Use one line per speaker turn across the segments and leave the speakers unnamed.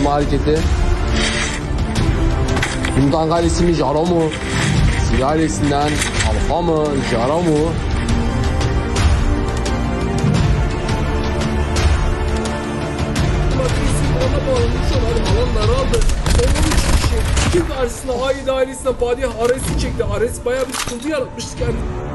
kurtarma hareketi.
Yundan kalesi mi Jaro mu? Sigaresinden Alfa mı? Jaro mu?
karşısına Haydi ailesine Badih Ares'i çekti. Ares bayağı bir sıkıntı yaratmıştı
kendini.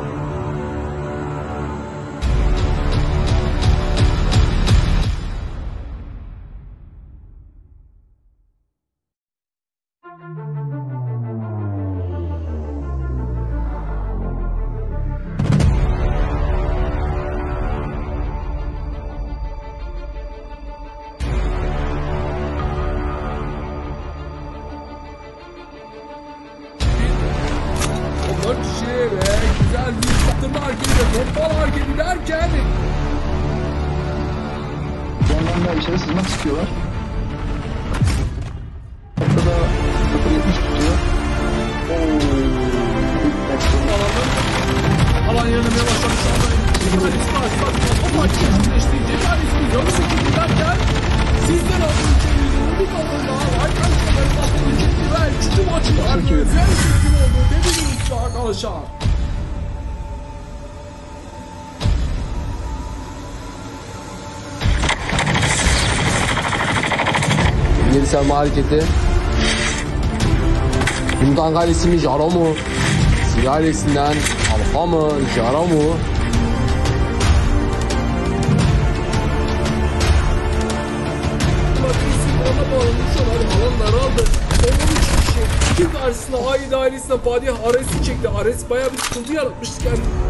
markete. Yumurtan kalesi mi jara mı? Sigaresinden alfa mı?
Jara mı? karşısına Aid ailesine Fatih Ares'i çekti. Ares bayağı bir sıkıntı yaratmıştı
kendini.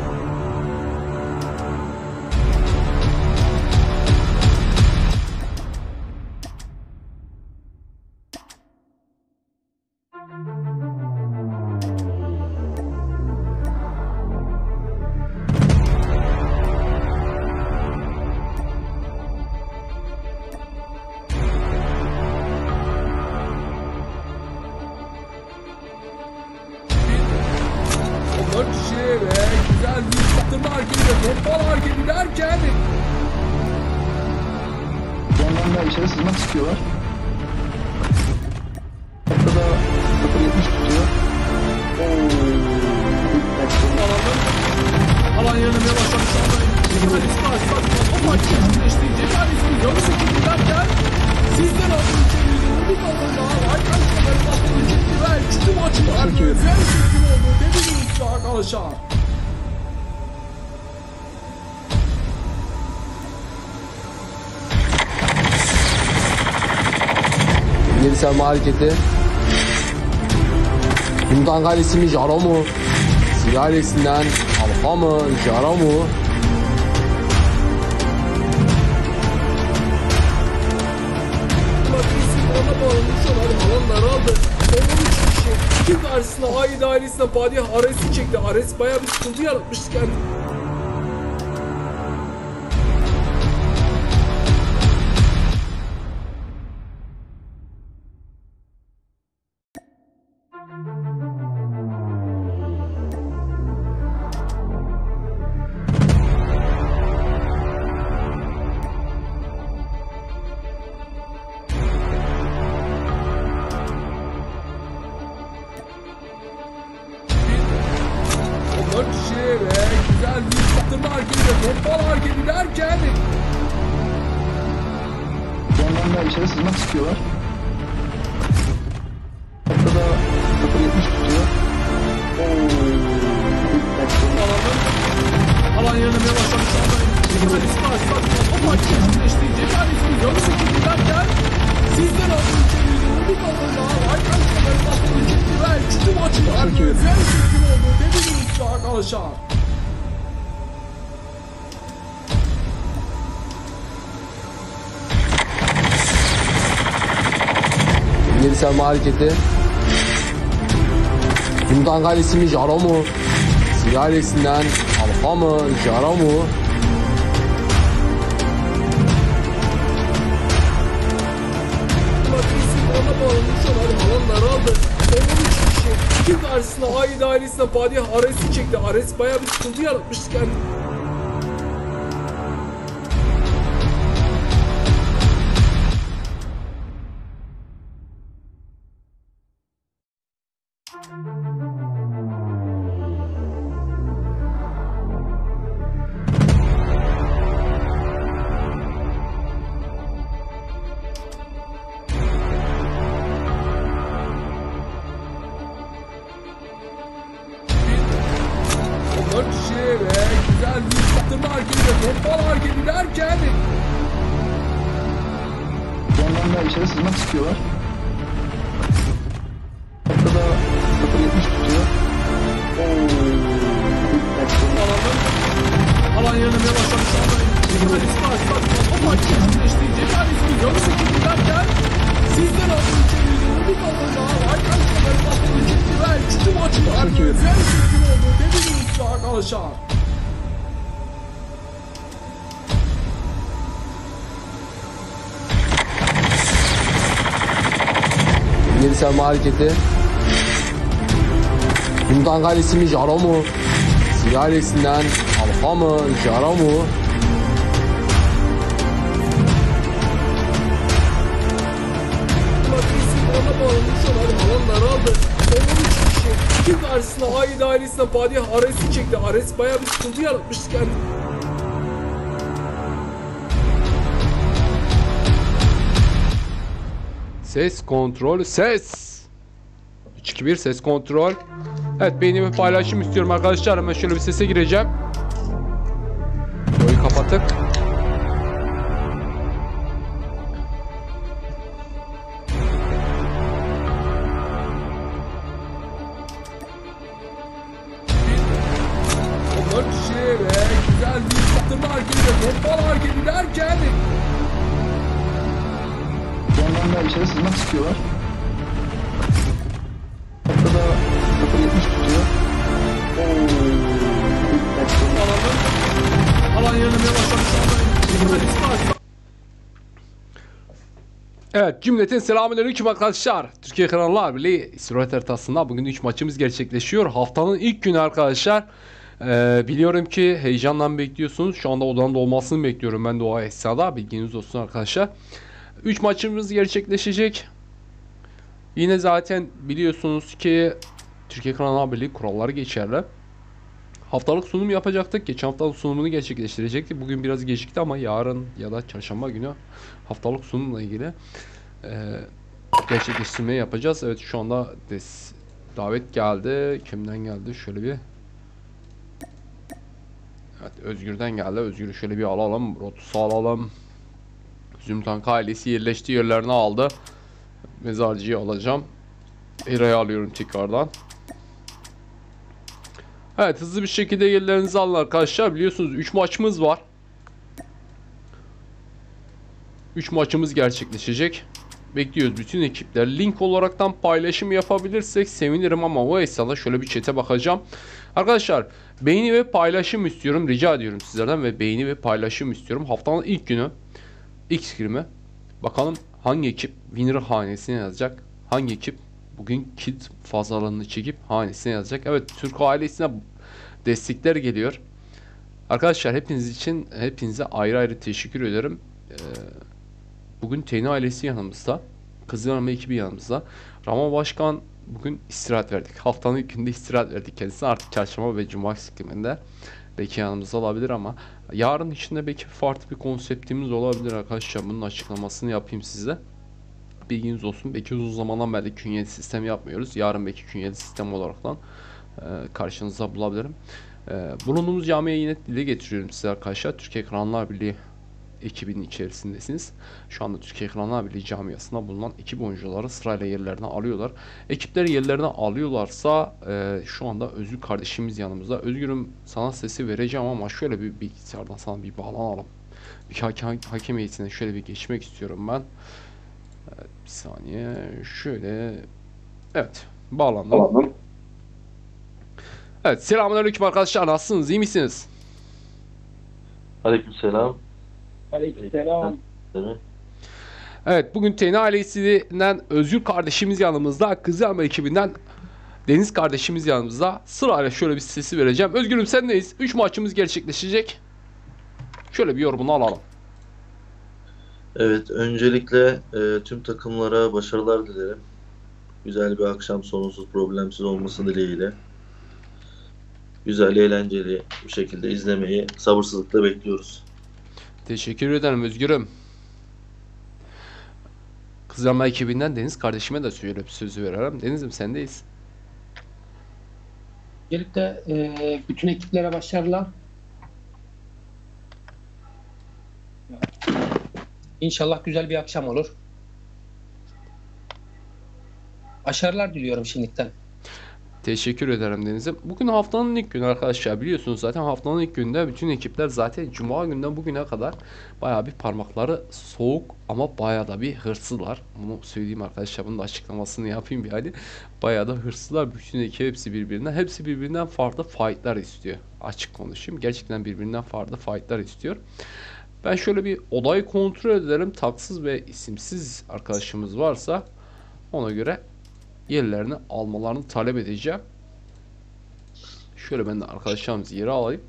markete. Yumurtan kalesi mi, jaro mu? Sigaresinden halka mı, jaro mu?
Kim karşısına Haydi ailesine Fatih Ares'i çekti. Ares bayağı bir sıkıntı yaratmıştı kendini. Hareketi.
Komutan kalesi mi Jaro mu? Siyah ailesinden Alfa mı? Jaro mu?
Matrisi ona bağlamış olan alanlar aldı. 13 kişi. İki karşısına Aid ailesine Padişah Ares'i çekti. Ares bayağı bir sıkıntı yaratmıştı kendine. Hareketi.
Komutan kalesi mi Jaro mu? Siyah ailesinden Alfa mı? Jaro mu?
Matrisi ona bağlamış olan alanlar aldı. 13 kişi. İki karşısına Aid ailesine Padişah Ares'i çekti. Ares bayağı bir sıkıntı yaratmıştı kendine.
Ses kontrol ses. 3-2-1 ses kontrol. Evet beğeni ve paylaşım istiyorum arkadaşlar. Hemen şöyle bir sese gireceğim. Cümletin selamünaleyküm arkadaşlar. Türkiye Kanallar Birliği İsrail haritasında bugün 3 maçımız gerçekleşiyor. Haftanın ilk günü arkadaşlar. Ee, biliyorum ki heyecanla bekliyorsunuz. Şu anda odanın dolmasını bekliyorum ben de o esnada. Bilginiz olsun arkadaşlar. 3 maçımız gerçekleşecek. Yine zaten biliyorsunuz ki Türkiye Kanallar Birliği kuralları geçerli. Haftalık sunum yapacaktık. Geçen haftanın sunumunu gerçekleştirecektik. Bugün biraz gecikti ama yarın ya da çarşamba günü haftalık sunumla ilgili gerçekleştirme yapacağız. Evet şu anda davet geldi. Kimden geldi? Şöyle bir Evet Özgür'den geldi. Özgür'ü şöyle bir alalım. Rotus'u alalım. Zümtank ailesi yerleştiği yerlerini aldı. Mezarcıyı alacağım. Era'yı alıyorum tekrardan. Evet hızlı bir şekilde yerlerinizi alın arkadaşlar. Biliyorsunuz 3 maçımız var. 3 maçımız gerçekleşecek. Bekliyoruz bütün ekipler. Link olaraktan paylaşım yapabilirsek sevinirim ama esnada şöyle bir çete bakacağım. Arkadaşlar beğeni ve paylaşım istiyorum. Rica ediyorum sizlerden ve beğeni ve paylaşım istiyorum. Haftanın ilk günü ilk skrimi. Bakalım hangi ekip winner hanesine yazacak? Hangi ekip bugün kit fazlalığını çekip hanesine yazacak? Evet Türk ailesine destekler geliyor. Arkadaşlar hepiniz için hepinize ayrı ayrı teşekkür ederim. Ee, bugün Teni ailesi yanımızda. Kızılırma ekibi yanımızda. Rama Başkan bugün istirahat verdik. Haftanın ilk günde istirahat verdik kendisine. Artık çarşamba ve cuma sıkımında belki yanımızda olabilir ama yarın içinde belki farklı bir konseptimiz olabilir arkadaşlar. Bunun açıklamasını yapayım size. Bilginiz olsun. Belki uzun zamandan beri künyeli sistem yapmıyoruz. Yarın belki künyeli sistem olaraktan e, karşınızda bulabilirim. E, bulunduğumuz camiye yine dile getiriyorum size arkadaşlar. Türkiye Kanallar Birliği ekibinin içerisindesiniz. Şu anda Türkiye Ekranlar Birliği camiasında bulunan ekip oyuncuları sırayla yerlerine alıyorlar. Ekipler yerlerine alıyorlarsa e, şu anda Özgür kardeşimiz yanımızda. Özgür'üm sana sesi vereceğim ama şöyle bir bilgisayardan sana bir bağlanalım. Bir hakem, hakem heyetine şöyle bir geçmek istiyorum ben. Evet, bir saniye. Şöyle. Evet. Bağlandım. Evet. Selamünaleyküm arkadaşlar. Nasılsınız? İyi misiniz?
Aleykümselam.
Aleykümselam.
Evet. Bugün TN ailesinden Özgür kardeşimiz yanımızda. Kızılama ekibinden Deniz kardeşimiz yanımızda. Sırayla şöyle bir sesi vereceğim. Özgürüm sendeyiz. 3 maçımız gerçekleşecek. Şöyle bir yorumunu alalım.
Evet, öncelikle e, tüm takımlara başarılar dilerim. Güzel bir akşam sorunsuz, problemsiz olması dileğiyle. Güzel, eğlenceli bir şekilde izlemeyi sabırsızlıkla bekliyoruz.
Teşekkür ederim Özgürüm. Kızılama ekibinden Deniz kardeşime de şöyle bir sözü verelim. Deniz'im sendeyiz.
Öncelikle e, bütün ekiplere başarılar. İnşallah güzel bir akşam olur. Başarılar diliyorum şimdiden.
Teşekkür ederim Deniz'im. Bugün haftanın ilk günü arkadaşlar. Biliyorsunuz zaten haftanın ilk gününde bütün ekipler zaten Cuma günden bugüne kadar bayağı bir parmakları soğuk ama bayağı da bir hırslılar. Bunu söyleyeyim arkadaşlar. Bunun da açıklamasını yapayım hadi. Bayağı da hırslılar. Bütün ekip hepsi birbirinden. Hepsi birbirinden farklı fightlar istiyor. Açık konuşayım. Gerçekten birbirinden farklı fightlar istiyor. Ben şöyle bir odayı kontrol ederim. Taksız ve isimsiz arkadaşımız varsa ona göre yerlerini almalarını talep edeceğim. Şöyle ben de arkadaşlarımızı yere alayım.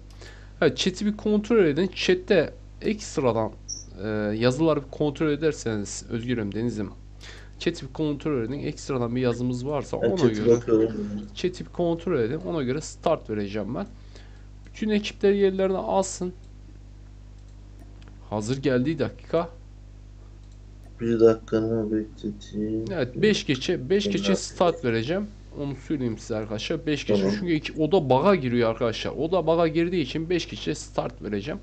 Evet chat'i bir kontrol edin. Chat'te ekstradan e, yazıları bir kontrol ederseniz Özgürüm Deniz'im chat'i bir kontrol edin. Ekstradan bir yazımız varsa ona göre chat'i bir kontrol edin. Ona göre start vereceğim ben. Bütün ekipler yerlerini alsın. Hazır geldiği dakika
Bir dakikanı bekleteyim.
Evet 5 geçe 5 geçe start vereceğim. Onu söyleyeyim size arkadaşlar. 5 geçe
Tamam.
çünkü iki, oda baga giriyor arkadaşlar. Oda baga girdiği için 5 geçe start vereceğim.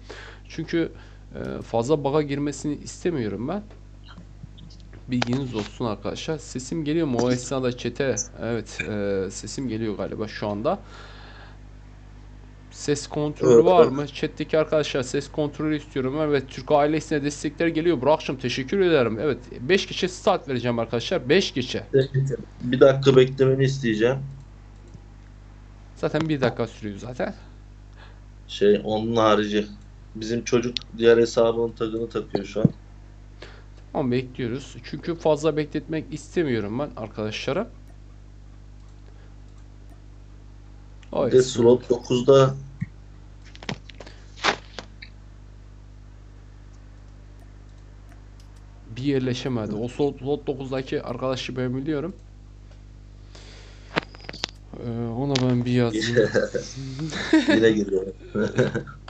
Çünkü e, fazla baga girmesini istemiyorum ben. Bilginiz olsun arkadaşlar. Sesim geliyor mu? O esnada chat'e evet e, sesim geliyor galiba şu anda. Ses kontrolü
Evet,
var
evet.
mı? Chat'teki arkadaşlar ses kontrolü istiyorum. Evet Türk ailesine destekler geliyor. Burak'cığım teşekkür ederim. Evet 5 geçe start vereceğim arkadaşlar. 5 geçe.
Bir dakika beklemeni isteyeceğim.
Zaten bir dakika sürüyor zaten.
Şey, onun harici. Bizim çocuk diğer hesabının tagını takıyor şu an.
Ama bekliyoruz. Çünkü fazla bekletmek istemiyorum ben arkadaşlara. O
de slot 9'da
bir yerleşemedi. O slot, slot 9'daki arkadaşı ben biliyorum. Ee, ona ben bir yazayım.
yine giriyor.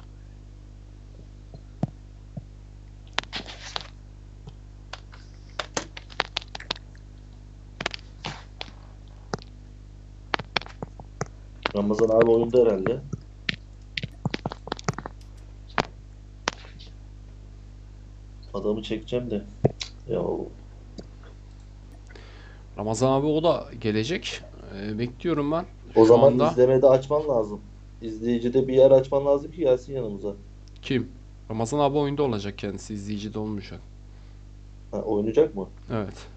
Ramazan abi oyunda herhalde. Adamı çekeceğim de. Ya
Ramazan abi o da gelecek. Ee, bekliyorum ben.
o
Şu
zaman
anda
izlemede açman lazım. İzleyicide bir yer açman lazım ki gelsin yanımıza.
kim? Ramazan abi oyunda olacak kendisi. izleyici de olmayacak.
Ha, oynayacak mı?
Evet.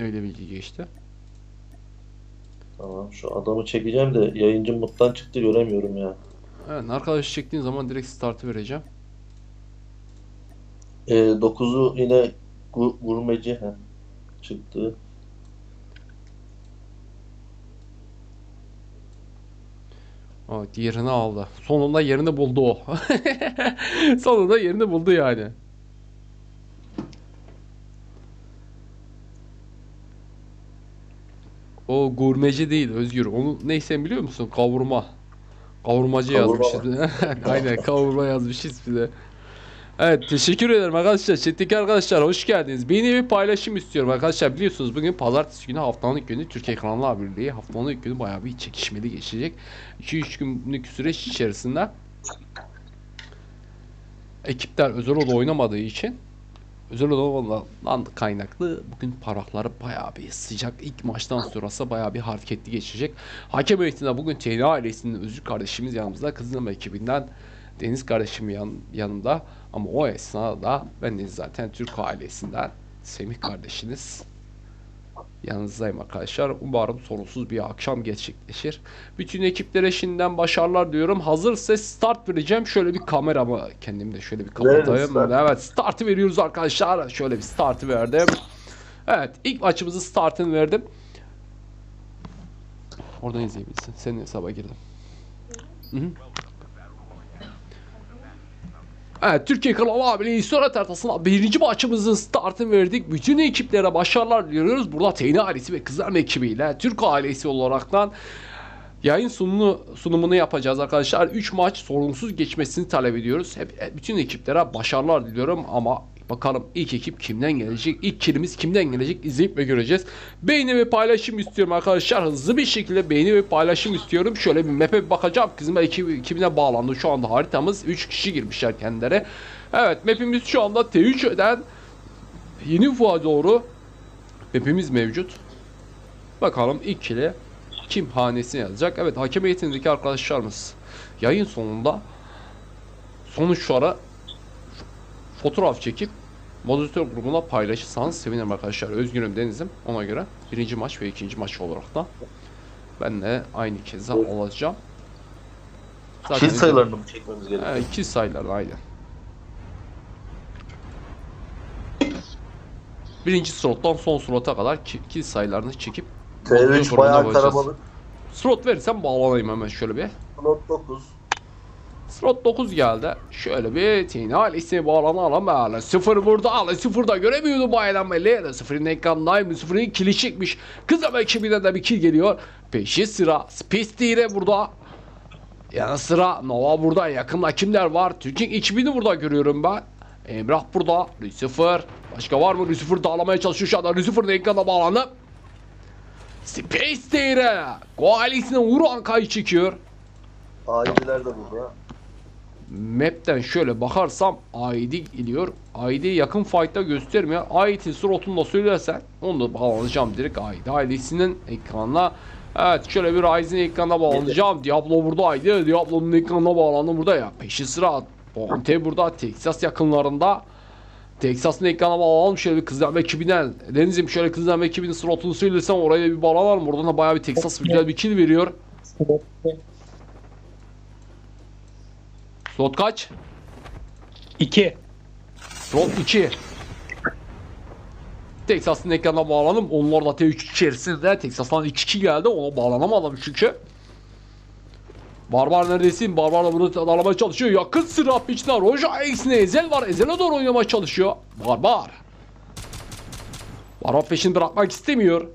Öyle bilgi geçti.
Tamam şu adamı çekeceğim de yayıncı muttan çıktı göremiyorum ya.
Evet, arkadaş çektiğin zaman direkt startı vereceğim.
Ee, 9'u yine gu- gurmeci ha, çıktı.
Evet, yerini aldı. Sonunda yerini buldu o. Sonunda yerini buldu yani. O gurmeci değil Özgür. Onu neyse biliyor musun? Kavurma. Kavurmacı
Kavurma
yazmışız. Aynen kavurma yazmışız bize. Evet teşekkür ederim arkadaşlar. Chat'teki arkadaşlar hoş geldiniz. Beni bir paylaşım istiyorum arkadaşlar. Biliyorsunuz bugün pazartesi günü haftanın günü Türkiye Kanallar Birliği. Haftanın günü bayağı bir çekişmeli geçecek. 2-3 günlük süreç içerisinde ekipler özel oda oynamadığı için özel odadan kaynaklı bugün parakları bayağı bir sıcak. İlk maçtan sonrası bayağı bir hareketli geçecek. Hakem heyetinde bugün TN ailesinin Özgür kardeşimiz yanımızda. Kızılama ekibinden Deniz kardeşim yan, yanımda. Ama o esnada ben de zaten Türk ailesinden Semih kardeşiniz yanınızdayım arkadaşlar. Umarım sorunsuz bir akşam gerçekleşir. Bütün ekiplere şimdiden başarılar diyorum. Hazırsa start vereceğim. Şöyle bir kameramı kendim de şöyle bir kapatayım.
start.
Evet startı veriyoruz arkadaşlar. Şöyle bir startı verdim. Evet ilk maçımızı startını verdim. Oradan izleyebilirsin. Senin hesaba girdim. Hı hı. Evet Türkiye Kanalı abiyle sonra tartasına birinci maçımızın startını verdik. Bütün ekiplere başarılar diliyoruz. Burada Teyni ailesi ve Kızlar ekibiyle Türk ailesi olaraktan yayın sunumunu, sunumunu yapacağız arkadaşlar. 3 maç sorunsuz geçmesini talep ediyoruz. Hep, bütün ekiplere başarılar diliyorum ama bakalım ilk ekip kimden gelecek? İlk kilimiz kimden gelecek? İzleyip ve göreceğiz. Beğeni ve paylaşım istiyorum arkadaşlar. Hızlı bir şekilde beğeni ve paylaşım istiyorum. Şöyle bir map'e bir bakacağım. Kızım ekibi, ekibine bağlandı. Şu anda haritamız 3 kişi girmişler kendileri. Evet map'imiz şu anda T3'den yeni ufuğa doğru map'imiz mevcut. Bakalım ilk kili kim hanesine yazacak? Evet hakem heyetindeki arkadaşlarımız yayın sonunda sonuçlara fotoğraf çekip moderatör grubuna paylaşırsanız sevinirim arkadaşlar. Özgürüm Deniz'im ona göre birinci maç ve ikinci maç olarak da ben de aynı keza olacağım.
Kill sayılarını mı çekmemiz gerekiyor?
Evet, iki sayılar aynen. Birinci slottan son slota kadar ki- kill sayılarını çekip moderatör
T3
grubuna
bayağı kalabalık.
Slot verirsem bağlanayım hemen şöyle bir.
Slot 9.
Slot 9 geldi. Şöyle bir Tina ailesine bağlanalım böyle. Sıfır burada ale sıfırda göremiyordu bayram belli. Sıfırın ekranındayım. Sıfırın kili çekmiş. Kız ama ekibinden de bir kill geliyor. Peşi sıra. Space Dire burada. Yanı sıra Nova burada. Yakında kimler var? Türk'ün ekibini burada görüyorum ben. Emrah burada. Lucifer. Başka var mı? Lucifer dağılamaya çalışıyor şu anda. Lucifer'ın ekrana bağlandı. Space Dire. Koalisine vuran kayı çekiyor.
Aileler de burada.
Map'ten şöyle bakarsam ID geliyor. ID yakın fight'ta göstermiyor. ID'in slotunu da söylersen onu da bağlanacağım direkt ID ailesinin ekranına. Evet şöyle bir Ryzen ekranına bağlanacağım. Diablo buradaydı. Diablo'nun ekranına bağlandı burada ya. Peşi sıra Ponte burada. Texas yakınlarında. Texas'ın ekrana bağlanalım. Şöyle bir kızlarma ekibinden. Deniz'im şöyle kızlarma ekibinin slotunu söylesem oraya bir bağlanalım. Oradan da bayağı bir Texas güzel bir kill veriyor. Slot kaç?
2.
Slot 2. Texas'ın ekranına bağlandım. Onlar da T3 içerisinde Texas'tan 2-2 geldi. Ona bağlanamadım çünkü. Barbar neredesin? Barbar da bunu aramaya çalışıyor. Yakın sıra piçler. Roja X'ine Ezel var. Ezel'e doğru oynamaya çalışıyor. Barbar. Barbar peşini bırakmak istemiyor.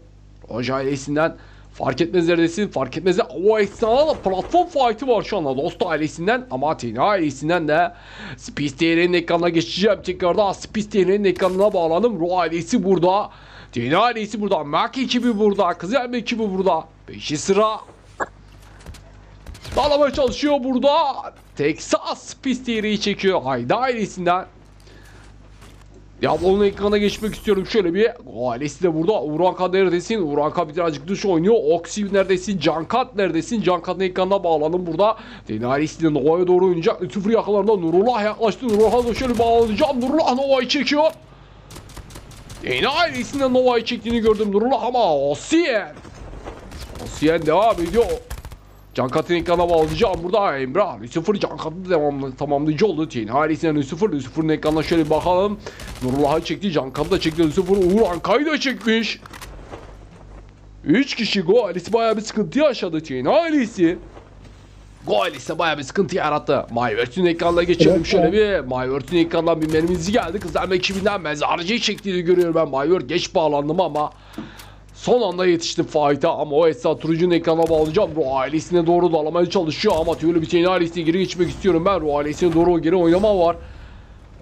Roja ailesinden fark etmez neredesin? Fark etmez de o da platform fight'ı var şu anda. Dost ailesinden ama Athena ailesinden de Space TR'nin ekranına geçeceğim. Tekrardan Space TR'nin ekranına bağlandım. Ro ailesi burada. Athena ailesi burada. Mac ekibi burada. Kızıl ekibi burada. Beşi sıra. Dağlamaya çalışıyor burada. Texas Space TR'yi çekiyor. Hayda ailesinden Diablo'nun ekrana geçmek istiyorum şöyle bir. Ailesi de burada. Uranka neredesin? Uranka birazcık dış oynuyor. Oxy neredesin? Cankat neredesin? Cankat'ın ekranına bağlandım burada. Deni ailesi de Nova'ya doğru oynayacak. Sıfır yakalarında Nurullah yaklaştı. Nurullah'a da şöyle bağlanacağım. Nurullah Nova'yı çekiyor. Deni ailesinde Nova'yı çektiğini gördüm Nurullah ama Osien. Osien devam ediyor. Cankat'ın ekrana bağlayacağım burada Emrah. Lucifer Cankat'ı devamlı tamamlayıcı oldu. Tiyen ailesinden Lucifer. Lucifer'ın ekranına şöyle bakalım. Nurullah'ı çekti. Cankat'ı da çekti. Lucifer Uğur Anka'yı da çekmiş. 3 kişi Go ailesi bayağı bir sıkıntı yaşadı Tiyen ailesi. Go ailesi bayağı bir sıkıntı yarattı. Myvert'ün ekranına geçelim şöyle bir. Myvert'ün ekranından bir mermimizi geldi. Kızlar ekibinden mezarcıyı çektiğini görüyorum ben. Myvert geç bağlandım ama Son anda yetiştim fight'a ama o esnada Turucu'nun ekrana bağlayacağım. Ruh ailesine doğru dalamaya çalışıyor ama tüylü bir şeyin ailesine geri geçmek istiyorum ben. Ruh ailesine doğru geri oynama var.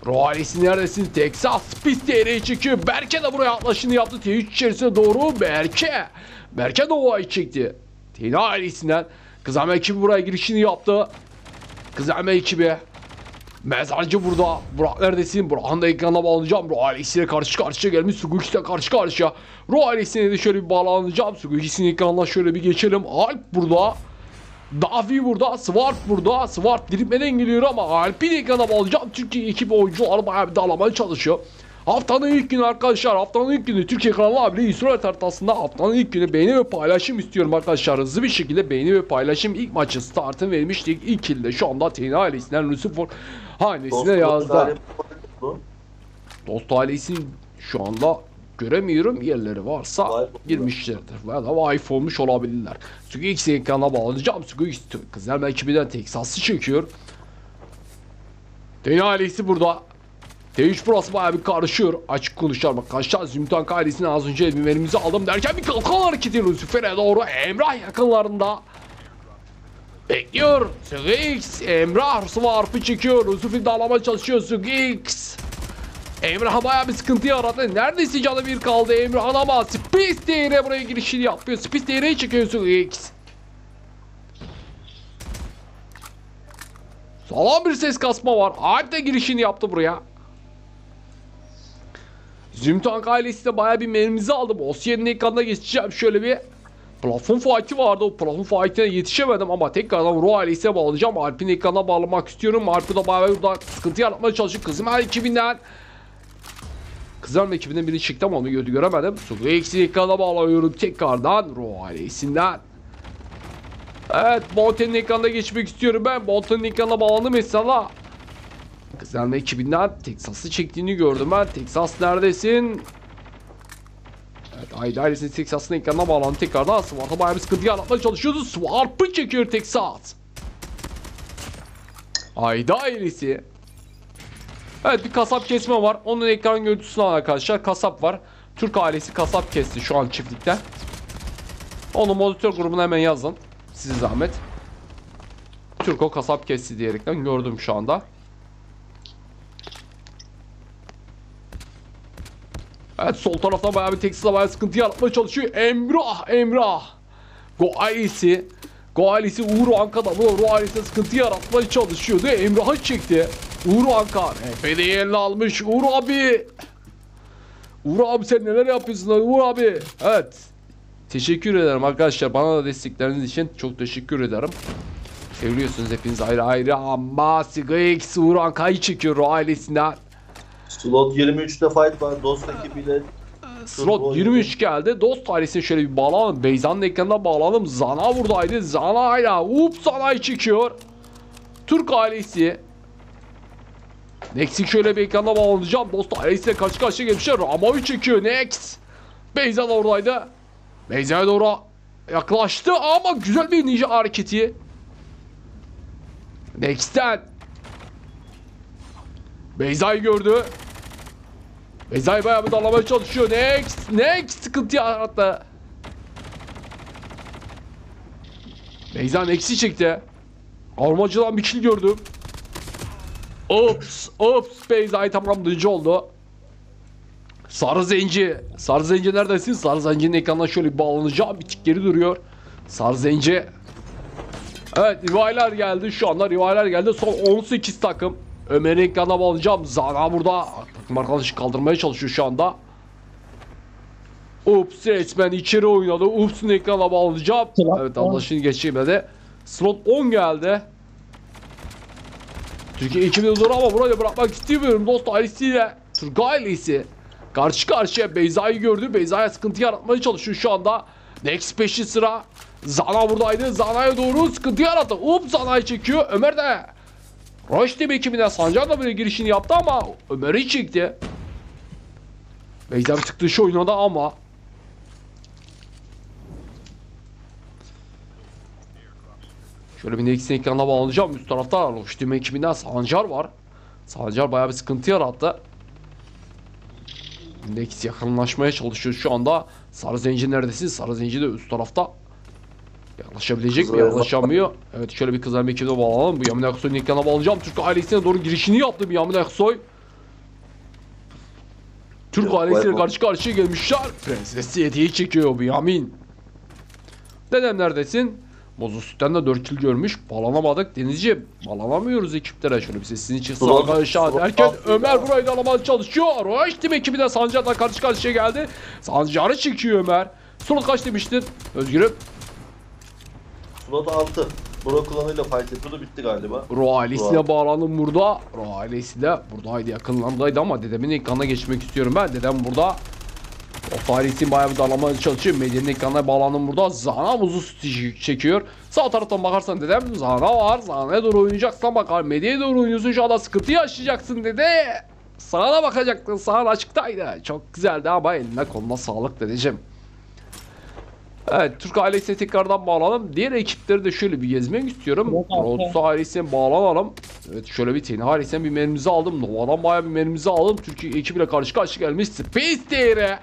Ruh ailesi neredesin? Texas pist TR'yi çekiyor. Berke de buraya atlaşını yaptı. T3 içerisine doğru Berke. Berke Nova'yı çekti. Tina ailesinden Kızame ekibi buraya girişini yaptı. Kızame ekibi. Mezarcı burada. Burak neredesin? Burak'ın da ekrana bağlanacağım. Ruh ailesiyle karşı karşıya gelmiş. Suguki ile karşı karşıya. Ruh ailesine de şöyle bir bağlanacağım. Suguki'sinin ekranına şöyle bir geçelim. Alp burada. Davi burada, Swart burada. Swart dirilmeden geliyor ama Alp'in ekrana bağlayacağım. Türkiye ekip oyuncuları bayağı bir dağılamaya çalışıyor. Haftanın ilk günü arkadaşlar. Haftanın ilk günü Türkiye kanalı abiyle İsrail haritasında haftanın ilk günü beğeni ve paylaşım istiyorum arkadaşlar. Hızlı bir şekilde beğeni ve paylaşım ilk maçı startını vermiştik. İlk kilde şu anda TN ailesinden Lucifer hanesine yazdı. Dost ailesinin şu anda göremiyorum. Yerleri varsa girmişlerdir. Veya da wife olmuş olabilirler. Çünkü X ekrana bağlanacağım. Çünkü X kızlar ekibinden Texas'ı çekiyor. Deni ailesi burada. T3 burası bayağı bir karışıyor. Açık konuşalım. Arkadaşlar Zümtank ailesine az önce elbimerimizi aldım derken bir kalkan hareketi Lucifer'e doğru Emrah yakınlarında. Bekliyor. Sugix. Emrah Swarp'ı çekiyor. Lucifer dağlamaya çalışıyor. Sugix. Emrah bayağı bir sıkıntı yarattı. Neredeyse canı bir kaldı Emrah'ın ama Space değeri buraya girişini yapıyor. Space değeri çekiyorsun X. Sağlam bir ses kasma var. Alp de girişini yaptı buraya. Zümtank ailesi de bayağı bir mermimizi aldı. Osyen'in ekranına geçeceğim şöyle bir. Plafon fight'i vardı. O plafon fight'ine yetişemedim ama tekrardan Ruh ailesiye bağlayacağım. Alp'in ekranına bağlamak istiyorum. Alp'i de bayağı burada sıkıntı yaratmaya çalışıyor. Kızım her ekibinden. Kızarma ekibinden biri çıktı ama onu gördü göremedim. Sugu eksi ekrana bağlıyorum tekrardan Ruh ailesinden. Evet Bolten'in ekranına geçmek istiyorum ben. Bolten'in ekranına bağlandım mesela. Kızarma ekibinden Texas'ı çektiğini gördüm ben. Texas neredesin? Evet Ayda ailesinin Texas'ın ekranına bağlandı tekrardan. Swart'a bayağı bir sıkıntı yaratmaya çalışıyordu. Swart'ı çekiyor Texas. Ayda ailesi. Evet bir kasap kesme var. Onun ekran görüntüsünü al arkadaşlar. Kasap var. Türk ailesi kasap kesti şu an çiftlikte. Onu monitör grubuna hemen yazın. Size zahmet. Türko kasap kesti diyerekten gördüm şu anda. Evet sol tarafta bayağı bir Texas'a bayağı sıkıntı yaratmaya çalışıyor. Emrah Emrah. Go ailesi. Go ailesi Uğur Anka'da Uğur ailesi sıkıntı yaratmaya çalışıyordu. Emrah'ı çekti. Uğur Anka. Efe'de eline almış. Uğur abi. Uğur abi sen neler yapıyorsun lan Uğur abi. Evet. Teşekkür ederim arkadaşlar. Bana da destekleriniz için çok teşekkür ederim. Seviyorsunuz hepiniz ayrı ayrı ama Sigix Uğur Anka'yı çekiyor o.
Slot 23'te fight var. Dost ekibiyle
Slot 23 geldi. Dost ailesine şöyle bir bağlanalım. Beyza'nın ekranına bağlanalım. Zana buradaydı. Zana hala. Up Zana'yı çekiyor. Türk ailesi. Next'ik şöyle bir ekrana bağlanacağım. Dost ailesiyle karşı karşıya gelmişler. Ramo'yu çekiyor. Next. Beyza da oradaydı. Beyza'ya doğru yaklaştı ama güzel bir ninja hareketi. Next'ten. Beyza'yı gördü. Beyza'yı bayağı bir darlamaya çalışıyor. Next. Next. Sıkıntı yarattı. Beyza Next'i çekti. Armacıdan bir kill gördüm. Ops. Ops. Beyza'yı tamamlayıcı oldu. Sarı Zenci. Sarı Zenci neredesin? Sarı Zenci'nin ekranına şöyle bir bağlanacağım. Bir tık geri duruyor. Sarı Zenci. Evet rivayeler geldi. Şu anda rivayeler geldi. Son 18 takım. Ömer'in ekranına bağlayacağım. Zana burada. Takım arkadaşı kaldırmaya çalışıyor şu anda. Ups resmen içeri oynadı. Ups'un ekrana bağlayacağım. Evet. Allah şimdi geçemedi. Slot 10 geldi. Türkiye ekibinde dur ama burayı bırakmak istemiyorum. Dost ailesiyle. Türk ailesi. Karşı karşıya Beyza'yı gördü. Beyza'ya sıkıntı yaratmaya çalışıyor şu anda. Next peşi sıra. Zana buradaydı. Zana'ya doğru sıkıntı yarattı. Ups Zana'yı çekiyor. Ömer de Roştem ekibine Sancar da böyle girişini yaptı ama Ömer'i çekti. Beyza bir tık dışı oynadı ama Şöyle bir Next'in ekranına bağlayacağım. Üst tarafta Roştem ekibinden Sancar var. Sancar bayağı bir sıkıntı yarattı. Next yakınlaşmaya çalışıyor şu anda. Sarı Zenci neredesin? Sarı Zenci de üst tarafta. Yaklaşabilecek mi? Yaklaşamıyor. Evet şöyle bir kızarma ekibine bağlanalım. Bu Yamin Aksoy'un ekrana bağlayacağım. Türk ailesine doğru girişini yaptı bir Yamin Aksoy. Türk
Yok,
ailesiyle karşı karşıya gelmişler. Prenses yediği çekiyor bu Yamin. Dedem neredesin? Mozus'tan da 4 kill görmüş. Bağlanamadık. Denizci bağlanamıyoruz ekiplere. Şöyle bir sesini çıksın arkadaşlar derken Ömer burayı da alamaya çalışıyor. Roş Team ekibi de Sancar'la karşı karşıya geldi. Sancar'ı çıkıyor Ömer. Slot kaç demiştin? Özgür'üm.
Slot 6. Bro klanıyla fight yapıyordu bitti galiba.
Ro ailesine
Ro-
bağlandım burada. Ro ailesi de buradaydı yakınlarındaydı ama dedemin ekranına geçmek istiyorum ben. Dedem burada. O ailesini bayağı bir darlamaya çalışıyor. Medyanın ekranına bağlandım burada. Zana muzu çekiyor. Sağ taraftan bakarsan dedem Zana var. Zana'ya doğru oynayacaksan bakar. Medya'ya doğru oynuyorsun şu anda sıkıntı yaşayacaksın dede. Sağına bakacaktın. Sağın açıktaydı. Çok güzeldi ama eline koluna sağlık dedeciğim. Evet Türk ailesine tekrardan bağlanalım. Diğer ekipleri de şöyle bir gezmek istiyorum. Rhodes ailesine bağlanalım. Evet şöyle bir tane ailesine bir mermimizi aldım. Nova'dan bayağı bir mermimizi aldım. Türkiye ekibiyle karşı karşıya gelmiş. Space Değeri.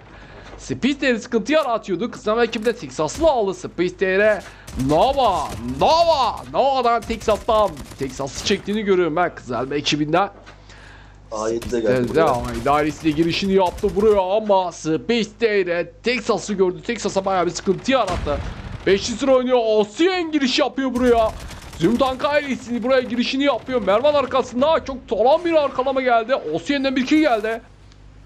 Space Değeri sıkıntı yaratıyordu. Kısmen ekibi de Texas'lı aldı Space Değeri. Nova, Nova, Nova'dan Texas'tan Texas'ı çektiğini görüyorum ben Kızılma ekibinden.
A7'de geldi
Sizde
buraya.
idaresiyle girişini yaptı buraya ama Space Day'de Texas'ı gördü. Texas'a bayağı bir sıkıntı yarattı. 500 lira oynuyor. Ocean giriş yapıyor buraya. Zümdank ailesi buraya girişini yapıyor. Mervan arkasında çok tolan bir arkalama geldi. Ocean'den bir kill geldi.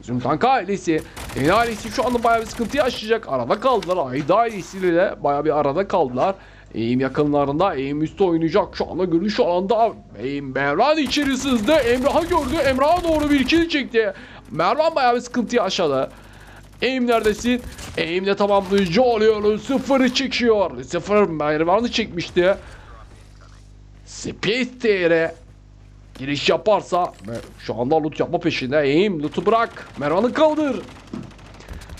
Zümtank ailesi. Yeni ailesi şu anda bayağı bir sıkıntı yaşayacak. Arada kaldılar. Ayda ailesiyle de bayağı bir arada kaldılar. Eğim yakınlarında. Eğim üstte oynayacak. Şu anda görüş alanda. Eğim Mervan içeri sızdı. Emrah'ı gördü. Emrah'a doğru bir kill çekti. Mervan bayağı bir sıkıntı yaşadı. Eğim neredesin? Eğimle tamamlayıcı oluyor. Sıfırı çekiyor. Sıfır Mervan'ı çekmişti. Space TR giriş yaparsa şu anda loot yapma peşinde. Eğim loot'u bırak. Mervan'ı kaldır.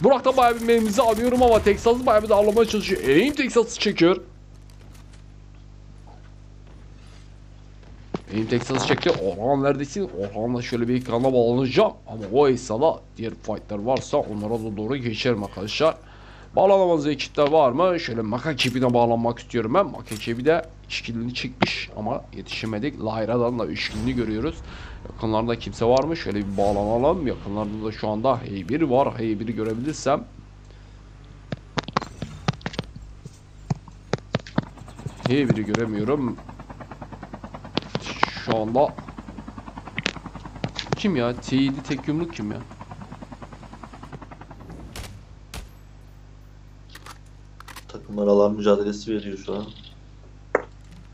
Burak'ta bayağı bir mermimizi alıyorum ama Texas'ı bayağı bir darlamaya çalışıyor. Eğim Texas'ı çekiyor. Eğim Texas'ı çekti. Orhan neredesin? Orhan'la şöyle bir ekrana bağlanacağım. Ama o esnada diğer fightlar varsa onlara da doğru geçerim arkadaşlar. Bağlanamaz ekipler var mı? Şöyle Maka ekibine bağlanmak istiyorum ben. Maka ekibi de işkilini çekmiş ama yetişemedik. Layra'dan da işkilini görüyoruz. Yakınlarda kimse var mı? Şöyle bir bağlanalım. Yakınlarda da şu anda H1 var. H1'i görebilirsem. H1'i göremiyorum. Şu anda kim ya? T7 tek yumruk kim ya?
Takımlar alan mücadelesi veriyor şu an.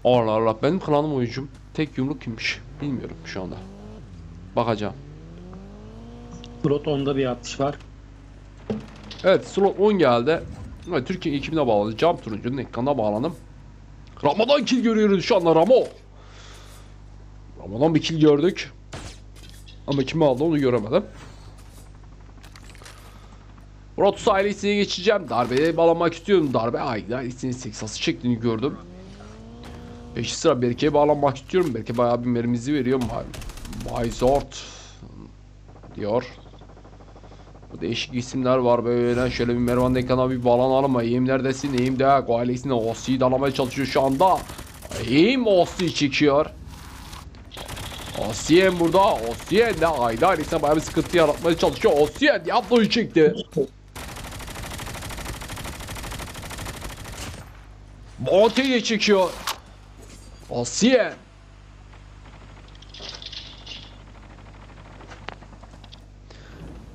Allah Allah benim klanım oyuncum. Tek yumruk kimmiş? Bilmiyorum şu anda. Bakacağım.
Slot 10'da bir atış var.
Evet slot 10 geldi. Evet, Türkiye ekibine bağlanacağım. Turuncunun ekranına bağlandım. Ramadan kill görüyoruz şu anda Ramo. Ramadan bir kill gördük. Ama kimi aldı onu göremedim. Rotus ailesine geçeceğim. Darbeye bağlamak istiyorum. Darbe ailesinin seksası çektiğini gördüm. Peşi sıra Berke'ye bağlanmak istiyorum. Berke bayağı bir mermimizi veriyor. Bayzort diyor. Bu değişik isimler var böyle. Şöyle bir Mervan Dekan'a bir bağlanalım? Eğim neredesin? Eğim de ailesine Ossi'yi dalamaya çalışıyor şu anda. Eğim Ossi'yi çekiyor. Ossien burada. Ossien de aile ailesine bayağı bir sıkıntı yaratmaya çalışıyor. Ossien Diablo'yu çekti. Monte'yi çekiyor. Ossien.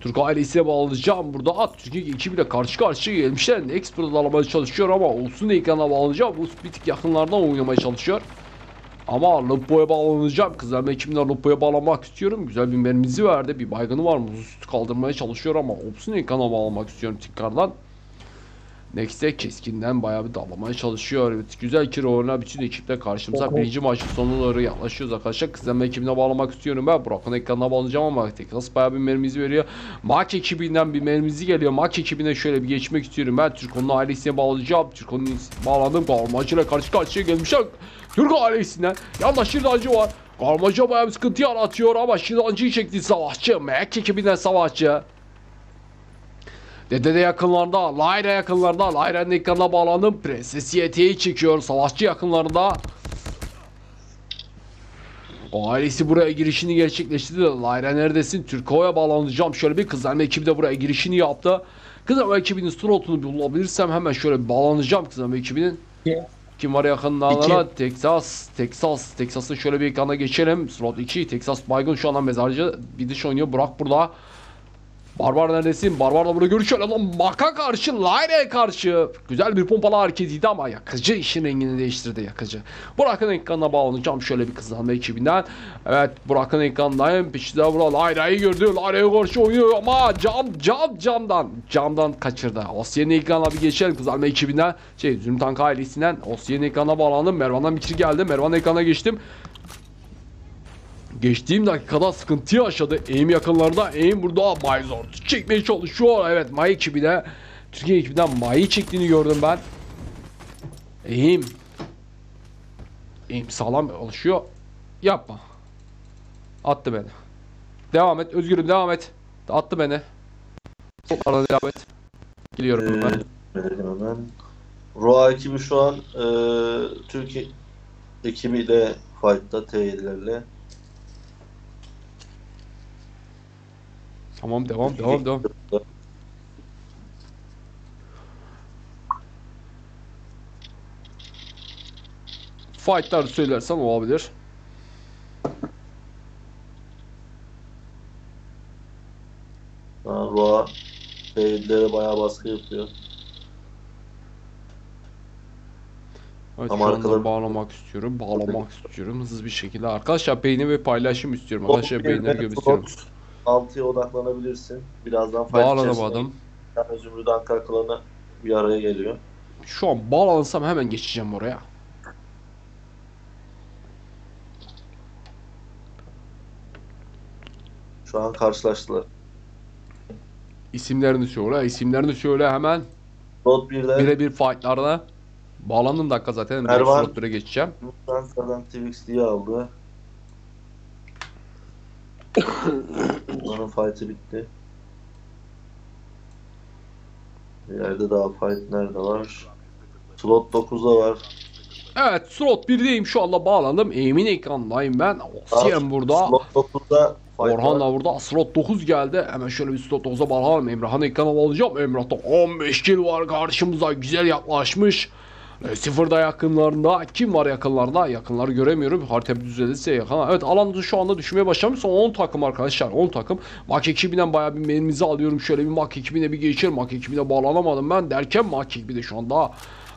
Türk ailesiyle bağlanacağım burada. At Türkiye ekibiyle karşı karşıya gelmişler. Expert'ı alamaya çalışıyor ama olsun ekrana bağlanacağım. Bu bir tık yakınlardan oynamaya çalışıyor. Ama Lupo'ya bağlanacağım. Kızlarım ekibimden Lupo'ya bağlanmak istiyorum. Güzel bir mermimizi verdi. Bir baygını var. Muzüstü kaldırmaya çalışıyor ama olsun ekrana bağlamak istiyorum tekrardan. Next'e keskinden bayağı bir dallamaya çalışıyor. Evet, güzel kiro oynar bütün ekiple karşımıza.
Oho.
Birinci maçın sonuna doğru yaklaşıyoruz arkadaşlar. Kızlarım ekibine bağlamak istiyorum ben. Burak'ın ekranına bağlayacağım ama Texas bayağı bir mermimizi veriyor. Maç ekibinden bir mermimizi geliyor. Maç ekibine şöyle bir geçmek istiyorum. Ben Türko'nun ailesine bağlayacağım. Türko'nun bağladığım karmacıyla karşı karşıya gelmişler. Türk ailesinden yanında Şırdancı var. Karmaca bayağı bir sıkıntı yaratıyor ama Şırdancı'yı çekti savaşçı. Mac ekibinden savaşçı. Dede de yakınlarda, Lyra yakınlarda, Lyra'nın ekranına bağlandım. Prenses YT'yi çekiyor savaşçı yakınlarında. O ailesi buraya girişini gerçekleştirdi. Lyra neredesin? Türko'ya bağlanacağım. Şöyle bir kızlarım ekibi de buraya girişini yaptı. Kızlarım ekibinin slotunu bulabilirsem hemen şöyle bağlanacağım kızlarım ekibinin.
İki.
Kim var yakınlarda? Texas. Texas. Texas'ın şöyle bir ekrana geçelim. Slot 2. Texas baygın şu anda mezarcı. Bir dış oynuyor. Burak burada. Barbar neredesin? Barbar da burada görüşüyor. Lan Maka karşı, Lyre'e karşı. Güzel bir pompalı hareketiydi ama yakıcı işin rengini değiştirdi yakıcı. Burak'ın ekranına bağlanacağım şöyle bir kızlanma ekibinden. Evet Burak'ın ekranındayım. Peşinde burada Lyre'yi gördü. Lyre'ye karşı oynuyor ama cam cam camdan. Camdan kaçırdı. Osyen'in ekranına bir geçelim kızlanma ekibinden. Şey Züm Tank ailesinden Osyen'in ekranına bağlandım. Mervan'dan bir kişi geldi. Mervan ekrana geçtim. Geçtiğim dakikada sıkıntı yaşadı. Aim yakınlarda. Aim burada. Myzord çekmeye çalışıyor. Evet May ekibine. Türkiye ekibinden May'ı çektiğini gördüm ben. Aim. Aim sağlam alışıyor. Yapma. Attı beni. Devam et. Özgürüm devam et. Attı beni. Arada devam et. Geliyorum ben.
Ee, hemen. Roa ekibi şu an e, Türkiye ekibiyle fight'ta T7'lerle.
Tamam devam devam devam. Fight'lar söylersen olabilir.
Roa T7'lere bayağı baskı yapıyor.
Evet
Ama
şu anda bağlamak istiyorum. Bağlamak istiyorum. Hızlı bir şekilde. Arkadaşlar beğeni ve paylaşım istiyorum. Arkadaşlar beğenileri görmek istiyorum.
6'ya odaklanabilirsin. Birazdan
Bağlanamadım.
Bir tane Zümrüt Ankara klanı bir araya geliyor.
Şu an bağlansam hemen geçeceğim oraya.
Şu an karşılaştılar.
İsimlerini söyle. isimlerini söyle hemen.
Rod 1'de
Birebir fight'larda. Bağlandım dakika zaten. Direkt
Ervan.
slot 1'e geçeceğim.
Ankara'dan Twix diye aldı. Onun fight'ı bitti. İleride daha fight nerede var? Slot 9'da var.
Evet slot 1'deyim şu anda bağlandım. Aim'in ekranındayım ben. Osyen burada.
Slot 9'da fight
Orhan da burada. Slot 9 geldi. Hemen şöyle bir slot 9'a bağlanalım. Emrah'ın ekrana alacağım. Emrah'ta 15 kill var karşımıza. Güzel yaklaşmış. E, sıfırda yakınlarında. Kim var yakınlarda? Yakınları göremiyorum. Harita düzelirse yakın. Evet alan şu anda düşmeye başlamış. Son 10 takım arkadaşlar. 10 takım. Mak ekibinden bayağı bir menimizi alıyorum. Şöyle bir Mak ekibine bir geçelim. Mak ekibine bağlanamadım ben. Derken Mak ekibi de şu anda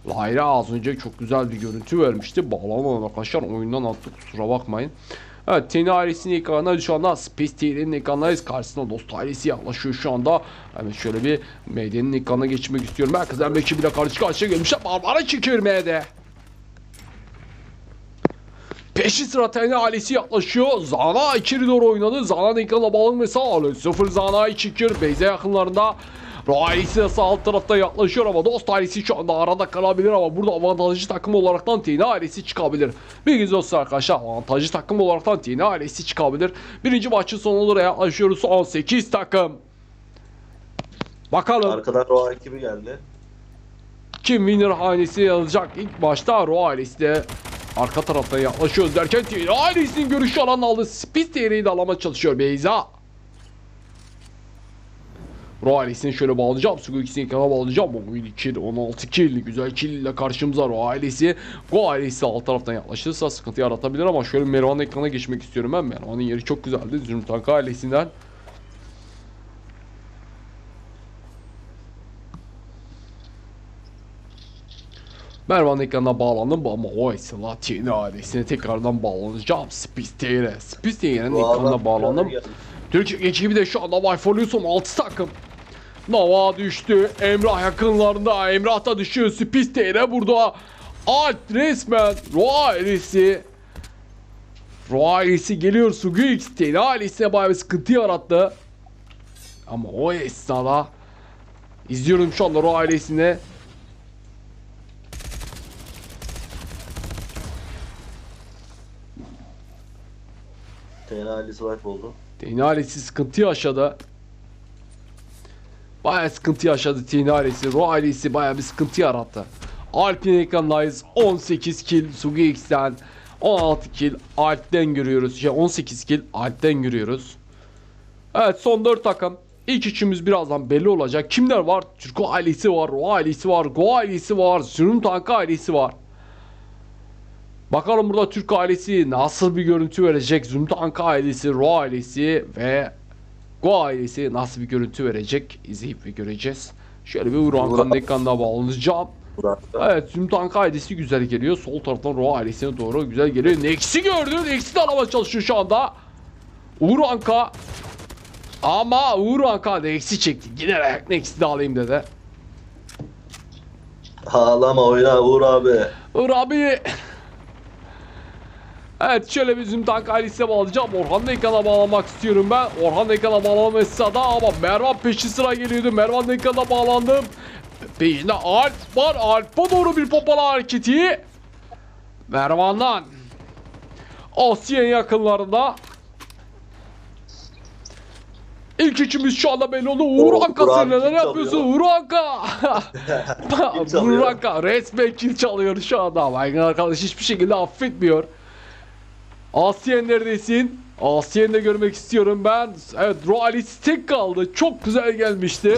Layra az önce çok güzel bir görüntü vermişti. Bağlanamadım arkadaşlar. Oyundan attık. Kusura bakmayın. Evet Teni ailesinin ekranına şu anda Space TV'nin ekranındayız. Karşısına dost ailesi yaklaşıyor şu anda. Hemen şöyle bir MD'nin ekranına geçmek istiyorum. Herkesten bir ekibiyle karşı karşıya gelmişler. Barbara çekiyor MD. Peşi sıra Teni ailesi yaklaşıyor. Zana içeri doğru oynadı. Zana'nın ekranına alıyor. 0 Zana'yı çekiyor. Beyze yakınlarında. De sağ alt tarafta yaklaşıyor ama dost ailesi şu anda arada kalabilir ama burada avantajlı takım olaraktan TN ailesi çıkabilir. Bilginiz olsun arkadaşlar avantajlı takım olaraktan TN ailesi çıkabilir. Birinci maçın sonuna yaklaşıyoruz 18 takım. Bakalım
Arkadan Roa ekibi geldi.
kim winner hanesi alacak ilk başta Ro ailesi de arka tarafta yaklaşıyoruz derken TN ailesinin görüşü alanını aldı. Speed TN'yi de alamaya çalışıyor Beyza. Ro ailesini şöyle bağlayacağım. Sugo ikisini ekrana bağlayacağım. 17 kill, 16 kill. Güzel kill ile karşımıza Ro ailesi. Go ailesi alt taraftan yaklaşırsa sıkıntı yaratabilir ama şöyle Mervan'ın ekrana geçmek istiyorum ben. Mervan'ın yeri çok güzeldi. Zümrüt ailesinden. Mervan ekranına bağlandım ama o Latini ailesine tekrardan bağlanacağım. Spisteyr'e. Spisteyr'in ekranına bağlandım. Türkiye ekibi de şu anda Wi-Fi 6 takım. Nova düştü. Emrah yakınlarında. Emrah da düşüyor. Spisteyr'e burada. Alt resmen. Roa ailesi. Roa ailesi geliyor. Sugu X'teyn ailesine bayağı bir sıkıntı yarattı. Ama o esnada izliyorum şu anda Roa ailesine.
TN ailesi wipe oldu.
Tine ailesi sıkıntı yaşadı. Bayağı sıkıntı yaşadı Tine ailesi. Ro ailesi bayağı bir sıkıntı yarattı. Alp'in ekranındayız. 18 kill Sugi X'ten. 16 kill Alp'ten görüyoruz. Şey 18 kill Alp'ten görüyoruz. Evet son 4 takım. İlk üçümüz birazdan belli olacak. Kimler var? Türko ailesi var, Ro ailesi var, Go ailesi var, Sürüm Tanka ailesi var. Bakalım burada Türk ailesi nasıl bir görüntü verecek? Zümtank ailesi, Ro ailesi ve Go ailesi nasıl bir görüntü verecek? İzleyip ve göreceğiz. Şöyle bir Urankan'ın ekranına bağlanacağım.
Burak'ta.
Evet Zümtank ailesi güzel geliyor. Sol taraftan Ro ailesine doğru güzel geliyor. Nex'i gördü. Nex'i de alamaya çalışıyor şu anda. Uğranka ama Uğranka Nex'i çekti. Giderek Nex'i de alayım dedi.
Ağlama oyna Uğur abi.
Uğur abi. Evet şöyle bir Zümtank ailesine bağlayacağım. Orhan'ın ekrana bağlamak istiyorum ben. Orhan ekrana bağlaması da ama Mervan peşi sıra geliyordu. Mervan'ın ekrana bağlandım. Peşinde Alp var. Alp'a doğru bir popala hareketi. Mervan'dan. Asya'nın yakınlarında. İlk üçümüz şu anda belli oldu. Uğur Anka sen neler yapıyorsun? Uğur Anka. Uğur Anka resmen kill çalıyor şu anda. ama Aygın arkadaş hiçbir şekilde affetmiyor. Asyen neredesin? Asyen'i de görmek istiyorum ben. Evet Roalis tek kaldı. Çok güzel gelmişti.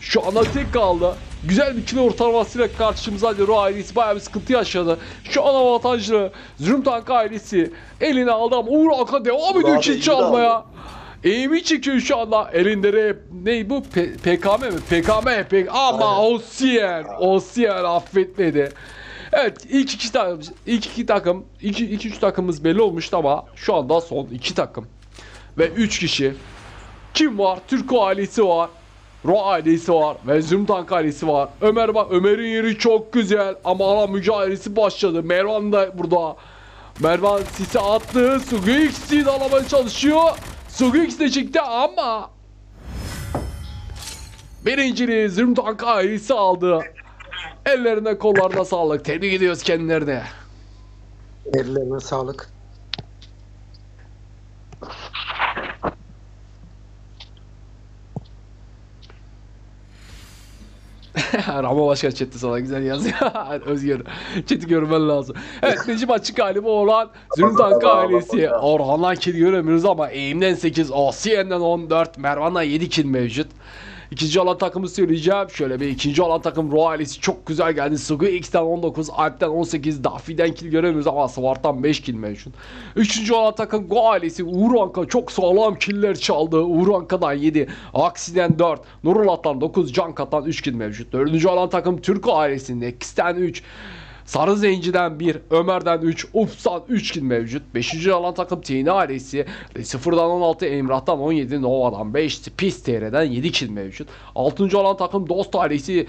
Şu anda tek kaldı. Güzel bir kilo ortalamasıyla karşımıza Roalis bayağı bir sıkıntı yaşadı. Şu an avantajlı. Zürmtank ailesi eline aldı ama Uğur Anka devam ediyor
de
çalmaya. Eğimi çekiyor şu anda. Elinde rap. Ne bu? P- PKM mi? PKM. P- ama. Osien. Osien affetmedi. Evet ilk iki takım ilk iki takım ilk, ilk üç takımımız belli olmuştu ama şu anda son iki takım ve üç kişi kim var? Türko ailesi var. Ro ailesi var ve Zümtank ailesi var. Ömer bak Ömer'in yeri çok güzel ama ana mücadelesi başladı. Mervan da burada. Mervan sisi attı. Sugix'i de alamaya çalışıyor. Sugix de çıktı ama birinciliği Zümtank ailesi aldı. Ellerine kollarına sağlık. Tebrik ediyoruz kendilerine.
Ellerine sağlık.
Ramo Başkan chatte sana güzel yazıyor. Özgür. Chat'i görmen lazım. Evet Necip açık galiba olan Zümtank ailesi. Orhan'dan kill göremiyoruz ama eğimden 8, Asiyen'den 14, Mervan'dan 7 kill mevcut. İkinci olan takımı söyleyeceğim. Şöyle bir ikinci olan takım ailesi çok güzel geldi. Sugu X'ten 19, Alp'ten 18, Dafi'den kill göremiyoruz ama Svart'tan 5 kill mevcut. Üçüncü olan takım Go ailesi Uğur çok sağlam killer çaldı. Uğur Anka'dan 7, Aksi'den 4, Nurullah'tan 9, Cankat'tan 3 kill mevcut. Dördüncü olan takım Türko ailesi Nex'ten 3, Sarı Zenci'den 1, Ömer'den 3, Ups'tan 3 kill mevcut. 5. alan takım TN ailesi 0'dan 16, Emrah'tan 17, Nova'dan 5, Pis TR'den 7 kill mevcut. 6. alan takım Dost ailesi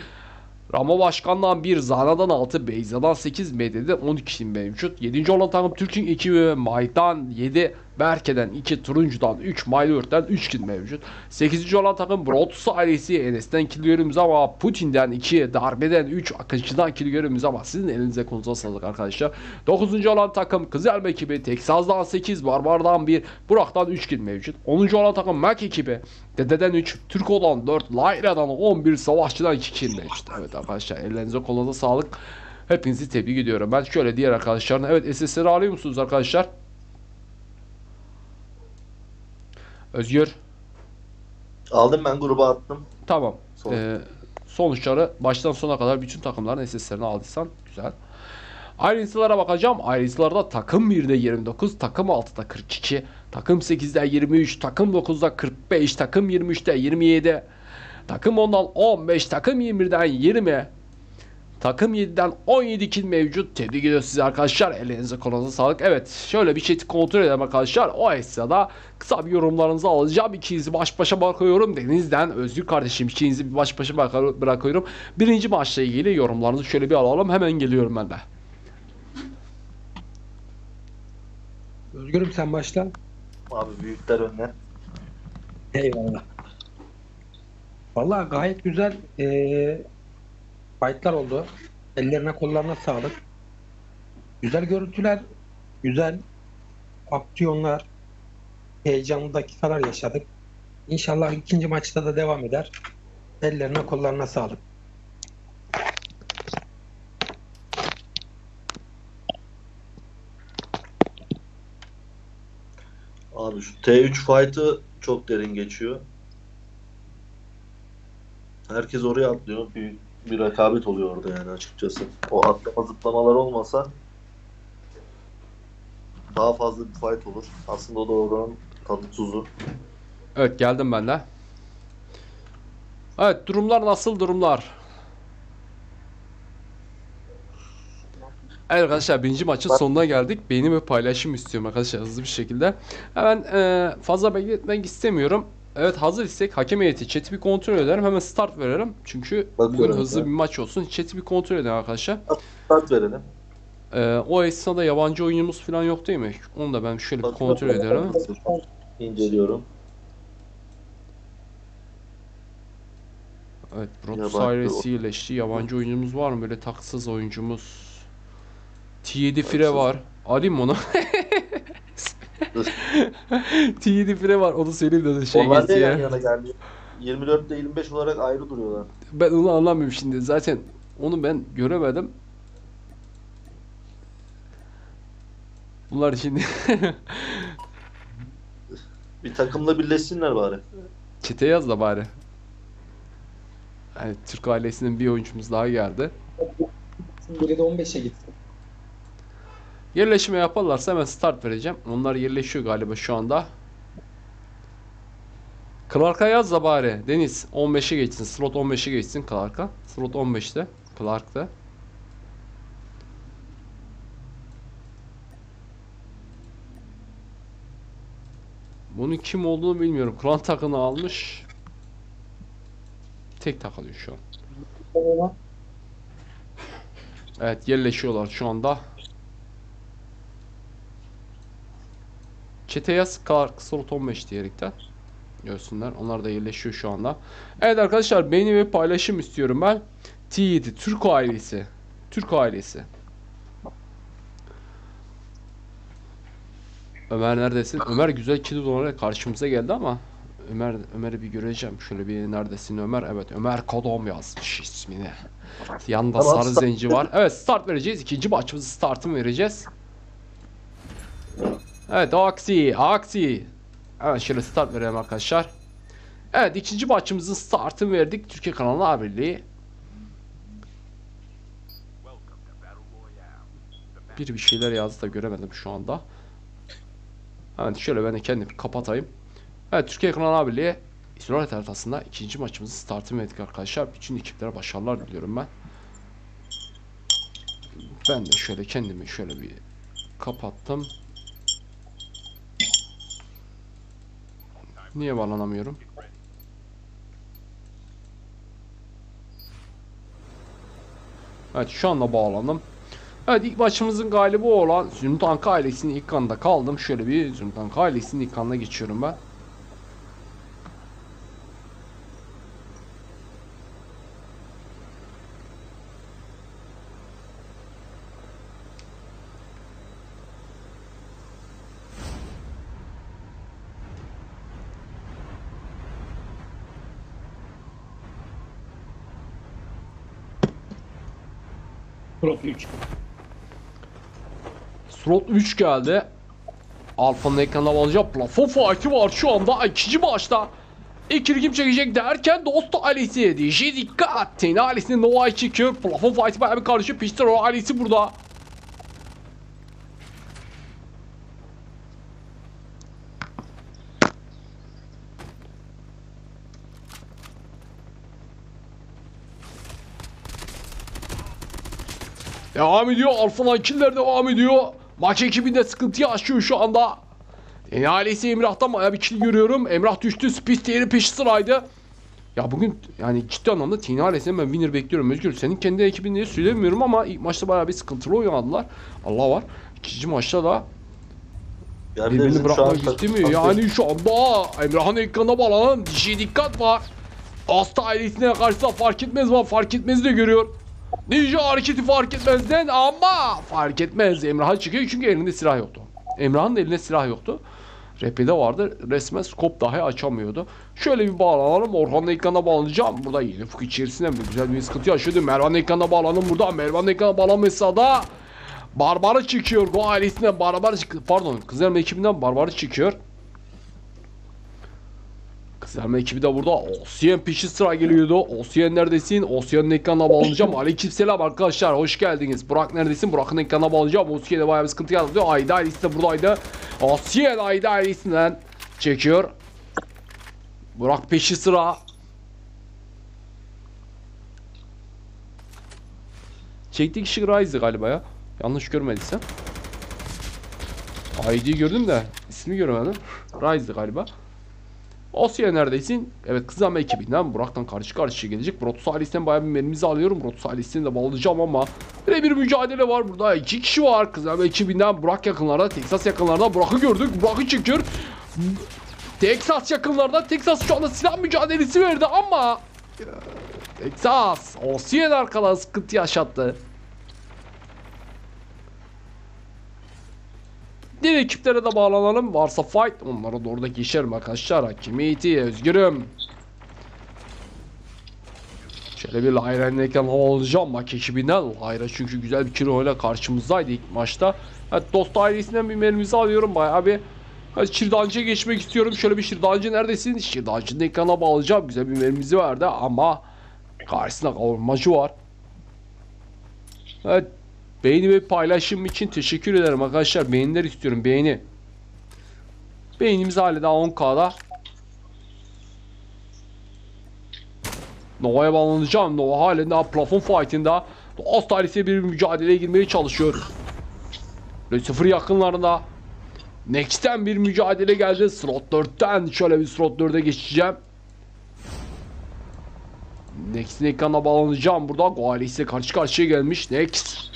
Ramo Başkan'dan 1, Zana'dan 6, Beyza'dan 8, Mede'den 12 kill mevcut. 7. olan takım Türk'ün 2 ve May'dan 7, Berke'den 2, Turuncu'dan 3, Maylurt'tan 3 kill mevcut. 8. olan takım Brotus ailesi Enes'ten kill görüyoruz ama Putin'den 2, Darbe'den 3, Akıncı'dan kill görüyoruz ama sizin elinize konuza sağlık arkadaşlar. 9. olan takım Kızılelma ekibi Texas'dan 8, Barbar'dan 1, Burak'tan 3 kill mevcut. 10. olan takım Mac ekibi Dede'den 3, Türk olan 4, Layra'dan 11, Savaşçı'dan 2 kill mevcut. Evet arkadaşlar ellerinize kolunuza sağlık. Hepinizi tebrik ediyorum. Ben şöyle diğer arkadaşlarına evet SS'leri alıyor musunuz arkadaşlar? Özgür.
Aldım ben gruba attım.
Tamam.
Son.
Ee, sonuçları baştan sona kadar bütün takımların SS'lerini aldıysan güzel. Ayrıntılara bakacağım. Ayrıntılarda takım 1'de 29, takım 6'da 42, takım 8'de 23, takım 9'da 45, takım 23'te 27, takım 10'dan 15, takım 21'den 20, Takım 7'den 17 kill mevcut. Tebrik ediyoruz size arkadaşlar. Elinize kolunuza sağlık. Evet şöyle bir chat'i kontrol edelim arkadaşlar. O esnada kısa bir yorumlarınızı alacağım. İkinizi baş başa bırakıyorum. Deniz'den Özgür kardeşim ikinizi bir baş başa bırak- bırakıyorum. Birinci maçla ilgili yorumlarınızı şöyle bir alalım. Hemen geliyorum ben de.
Özgürüm sen başla.
Abi büyükler önüne.
Eyvallah. Vallahi gayet güzel eee fightlar oldu. Ellerine kollarına sağlık. Güzel görüntüler, güzel aksiyonlar, heyecanlı dakikalar yaşadık. İnşallah ikinci maçta da devam eder. Ellerine kollarına sağlık.
Abi şu T3 fight'ı çok derin geçiyor. Herkes oraya atlıyor. Büyük bir rekabet oluyor orada yani açıkçası. O atlama zıplamalar olmasa daha fazla bir fight olur. Aslında o da oranın tadı tuzu.
Evet geldim ben de. Evet durumlar nasıl durumlar? Evet arkadaşlar birinci maçın sonuna geldik. Beğeni ve paylaşım istiyorum arkadaşlar hızlı bir şekilde. Hemen e, fazla bekletmek istemiyorum. Evet hazır istek hakem heyeti chat'i bir kontrol ederim. Hemen start verelim. Çünkü bugün
Bakıyorum
hızlı
ya.
bir maç olsun. Chat'i bir kontrol edelim arkadaşlar.
Start verelim.
E, o esnada yabancı oyuncumuz falan yok değil mi? Onu da ben şöyle bir
Bakıyorum.
kontrol ederim.
İnceliyorum.
Evet, Brotus ailesi iyileşti. Yabancı oyuncumuz var mı? Böyle taksız oyuncumuz. T7 Fire var. Alayım mı onu. T7 Fire var. Onu söyleyeyim de şey
Onlar da
geçsin
yan
ya.
yana geldi. 24 ile 25 olarak ayrı duruyorlar.
Ben onu anlamıyorum şimdi. Zaten onu ben göremedim. Bunlar şimdi
Bir takımla birleşsinler bari.
çete yaz da bari. Yani Türk ailesinin bir oyuncumuz daha geldi.
Biri de 15'e gitsin.
Yerleşme yaparlarsa hemen start vereceğim. Onlar yerleşiyor galiba şu anda. Clark'a yaz da bari. Deniz 15'e geçsin. Slot 15'e geçsin Clark'a. Slot 15'te. Clark'ta. Bunun kim olduğunu bilmiyorum. Klan takını almış. Tek takılıyor şu an. Evet yerleşiyorlar şu anda. Çete yaz Clark Slot 15 diyerekten. Görsünler. Onlar da yerleşiyor şu anda. Evet arkadaşlar beğeni ve paylaşım istiyorum ben. T7 Türk ailesi. Türk ailesi. Ömer neredesin? Ömer güzel kilo olarak karşımıza geldi ama Ömer Ömer'i bir göreceğim. Şöyle bir neredesin Ömer? Evet Ömer Kodom yazmış ismini. Yanında
Tamam,
sarı zenci var. Evet start vereceğiz. İkinci maçımızı startını vereceğiz. Evet aksi aksi. Evet şöyle start verelim arkadaşlar. Evet ikinci maçımızın startını verdik. Türkiye kanalı A Bir bir şeyler yazdı da göremedim şu anda. Evet şöyle ben de kendimi kapatayım. Evet Türkiye kanalı A Birliği İsrail haritasında ikinci maçımızın startını verdik arkadaşlar. Bütün ekiplere başarılar diliyorum ben. Ben de şöyle kendimi şöyle bir kapattım. Niye bağlanamıyorum? Evet şu anda bağlandım. Evet ilk maçımızın galibi olan Zümtank ailesinin ilk kanında kaldım. Şöyle bir Zümtank ailesinin ilk kanına geçiyorum ben.
Slot 3.
Slot 3 geldi. Alfa'nın ekranda alacak plafon fight'i var şu anda ikinci maçta. İkili kim çekecek derken dost ailesi DJ dikkat. Teni ailesinin Nova'yı çekiyor. Plafon fight'i bayağı bir karışıyor. Pistol ailesi burada. Devam ediyor. Alfa killer devam ediyor. Maç ekibinde sıkıntı yaşıyor şu anda. Yeni ailesi Emrah'tan bayağı bir kill görüyorum. Emrah düştü. Spice diğeri peşi sıraydı. Ya bugün yani ciddi anlamda Tina ailesinden ben winner bekliyorum. Özgür senin kendi ekibin diye söylemiyorum ama ilk maçta bayağı bir sıkıntılı oynadılar. Allah var. İkinci maçta da
Yani
birbirini bırakmak istemiyor. Yani şu anda Emrah'ın ekrana bağlanan dişi dikkat var. Asta ailesine karşı fark etmez var. Fark etmez de görüyor. Ninja hareketi fark etmezden ama fark etmez. Emrah'a çıkıyor çünkü elinde silah yoktu. Emrah'ın elinde silah yoktu. Rapide vardı. Resmen scope dahi açamıyordu. Şöyle bir bağlanalım. Orhan'ın ekrana bağlanacağım. Burada yeni fık içerisinde bir güzel bir sıkıntı yaşıyordu. Mervan ekrana bağlanın burada. Mervan ekrana bağlanmışsa da Barbarı çıkıyor. Bu ailesinden Barbarı çıkıyor. Pardon. Kızlarım ekibinden Barbarı çıkıyor. Kızarma ekibi de burada. Osiyen peşi sıra geliyordu. Osiyen neredesin? Osiyen'in ekranına bağlanacağım. Aleykümselam arkadaşlar. Hoş geldiniz. Burak neredesin? Burak'ın ekranına bağlanacağım. Osiyen'e bayağı bir sıkıntı yarattı. Ayda ailesi de buradaydı. Osiyen Ayda ailesinden çekiyor. Burak peşi sıra. Çektiği kişi Rise'dı galiba ya. Yanlış görmediysem. ID'yi gördüm de ismi göremedim. Rise'dı galiba. Asya neredesin? Evet kızama ekibinden Burak'tan karşı karşıya gelecek. Brotus ailesinden bayağı bir mermimizi alıyorum. Brotus ailesini de bağlayacağım ama böyle bir mücadele var burada. iki kişi var kızama ekibinden. Burak yakınlarda, Texas yakınlarda. Burak'ı gördük. Burak'ı çekiyor. Texas yakınlarda. Texas şu anda silah mücadelesi verdi ama Texas Osiyen arkadan sıkıntı yaşattı. Diğer ekiplere de bağlanalım. Varsa fight. Onlara da geçerim arkadaşlar. Hakimiyeti özgürüm. Şöyle bir Lyra'nın ekranı alacağım bak ekibinden. Lyra çünkü güzel bir kilo ile karşımızdaydı ilk maçta. Evet dost ailesinden bir mermimizi alıyorum bayağı bir. Hadi Şirdancı'ya geçmek istiyorum. Şöyle bir Şirdancı neredesin? Şirdancı'nın ekrana bağlayacağım. Güzel bir mermimizi verdi ama karşısında kavurmacı var. Evet Beğeni ve paylaşım için teşekkür ederim arkadaşlar. Beğeniler istiyorum. Beğeni. Beğenimiz hala daha 10k'da. Nova'ya bağlanacağım. Nova halen daha plafon fight'ında. Astaris'e bir mücadeleye girmeye çalışıyor. Lucifer yakınlarında. Next'ten bir mücadele geldi. Slot 4'ten şöyle bir slot 4'e geçeceğim. Next'in ekranına bağlanacağım. Burada Goalis ile karşı karşıya gelmiş. Next.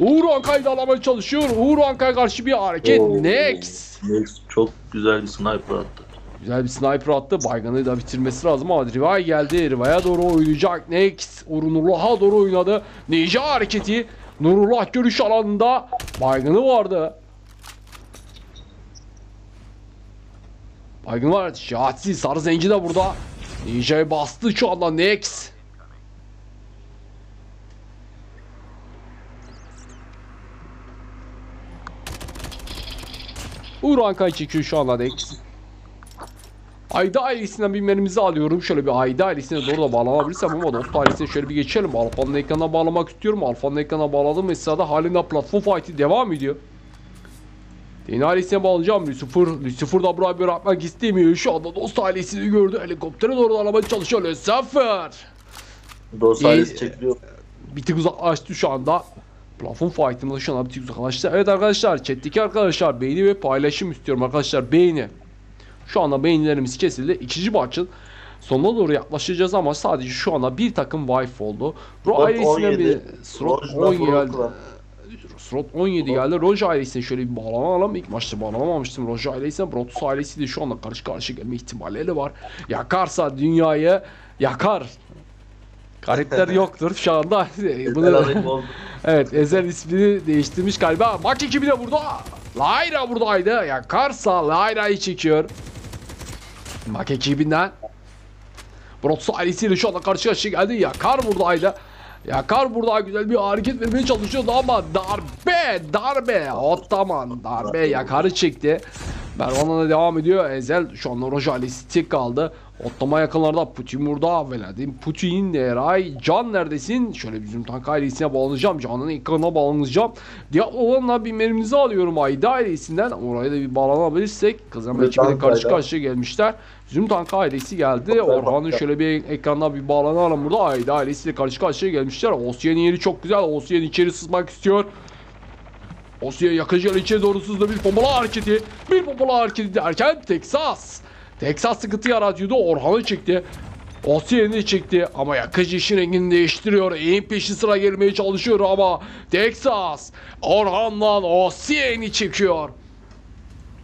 Uğur Anka'yı da alamaya çalışıyor. Uğur Anka'ya karşı bir hareket.
Oo.
Next.
Next çok güzel bir sniper attı.
Güzel bir sniper attı. Baygın'ı da bitirmesi lazım ama Rivay geldi. Rivay'a doğru oynayacak. Next. Uğur Nurullah'a doğru oynadı. Ninja hareketi. Nurullah görüş alanında. Baygın'ı vardı. Baygın var. Şahatsi Sarı Zenci de burada. Ninja'yı bastı şu anda. Next. Uğur Anka'yı çekiyor şu anda Next. Ayda ailesinden bir mermimizi alıyorum. Şöyle bir Ayda ailesine doğru da bağlanabilirsem ama dost ailesine şöyle bir geçelim. Alfa'nın ekranına bağlamak istiyorum. Alfa'nın ekranına bağladığım esnada halinde platform fight'i devam ediyor. Yeni ailesine bağlayacağım. Lucifer, Lucifer da buraya bırakmak istemiyor. Şu anda dost ailesini gördü. Helikoptere doğru da aramaya çalışıyor. Lucifer.
Dost ailesi çekiliyor.
Bir tık uzaklaştı şu anda. Plafon fight'ımızda bir tık uzaklaştı. Evet arkadaşlar chat'teki arkadaşlar beğeni ve paylaşım istiyorum arkadaşlar beğeni. Şu anda beğenilerimiz kesildi. İkinci maçın sonuna doğru yaklaşacağız ama sadece şu anda bir takım wife oldu. Ro
17,
bir slot
Rojna
10 geldi. Slot 17 geldi. Roja ailesine şöyle bir bağlanalım. İlk maçta bağlanamamıştım. Roja ailesine Brotus ailesi de şu anda karşı karşıya gelme ihtimalleri var. Yakarsa dünyayı yakar. Karakter yoktur şu anda. Bunu,
Herhalde oldu.
Evet Ezel ismini değiştirmiş galiba. Ekibi de burada. Lyra buradaydı. Yakarsa Lyra'yı çekiyor. Bak ekibinden. Brotsu ailesiyle şu anda karşı karşıya geldi. Yakar buradaydı. Yakar burada güzel bir hareket vermeye çalışıyordu ama darbe darbe Ottoman darbe yakarı çekti. Mervan'a da devam ediyor. Ezel şu anda Roja ailesi tek kaldı. Otlama yakınlarda Putin burada. Vladimir Putin, Eray, Can neredesin? Şöyle bizim tank ailesine bağlanacağım. Can'ın ekranına bağlanacağım. Diablo'la bir mermimizi alıyorum Ayda ailesinden. Oraya da bir bağlanabilirsek.
Evet,
ekibiyle karşı karşıya gelmişler. Bizim tank ailesi geldi. Orhan'ın şöyle bir ekranına bir bağlanalım burada. Ayda ailesiyle karşı karşıya gelmişler. Osyen'in yeri çok güzel. Osyen içeri sızmak istiyor. Osyen yakıcı içeri doğru sızdı bir pompala hareketi. Bir pompala hareketi derken Texas. Texas sıkıntı yaratıyordu. Orhan'ı çekti. Osyen'i çekti ama yakıcı işin rengini değiştiriyor. En peşi sıra gelmeye çalışıyor ama Texas Orhan'dan Osyen'i çekiyor.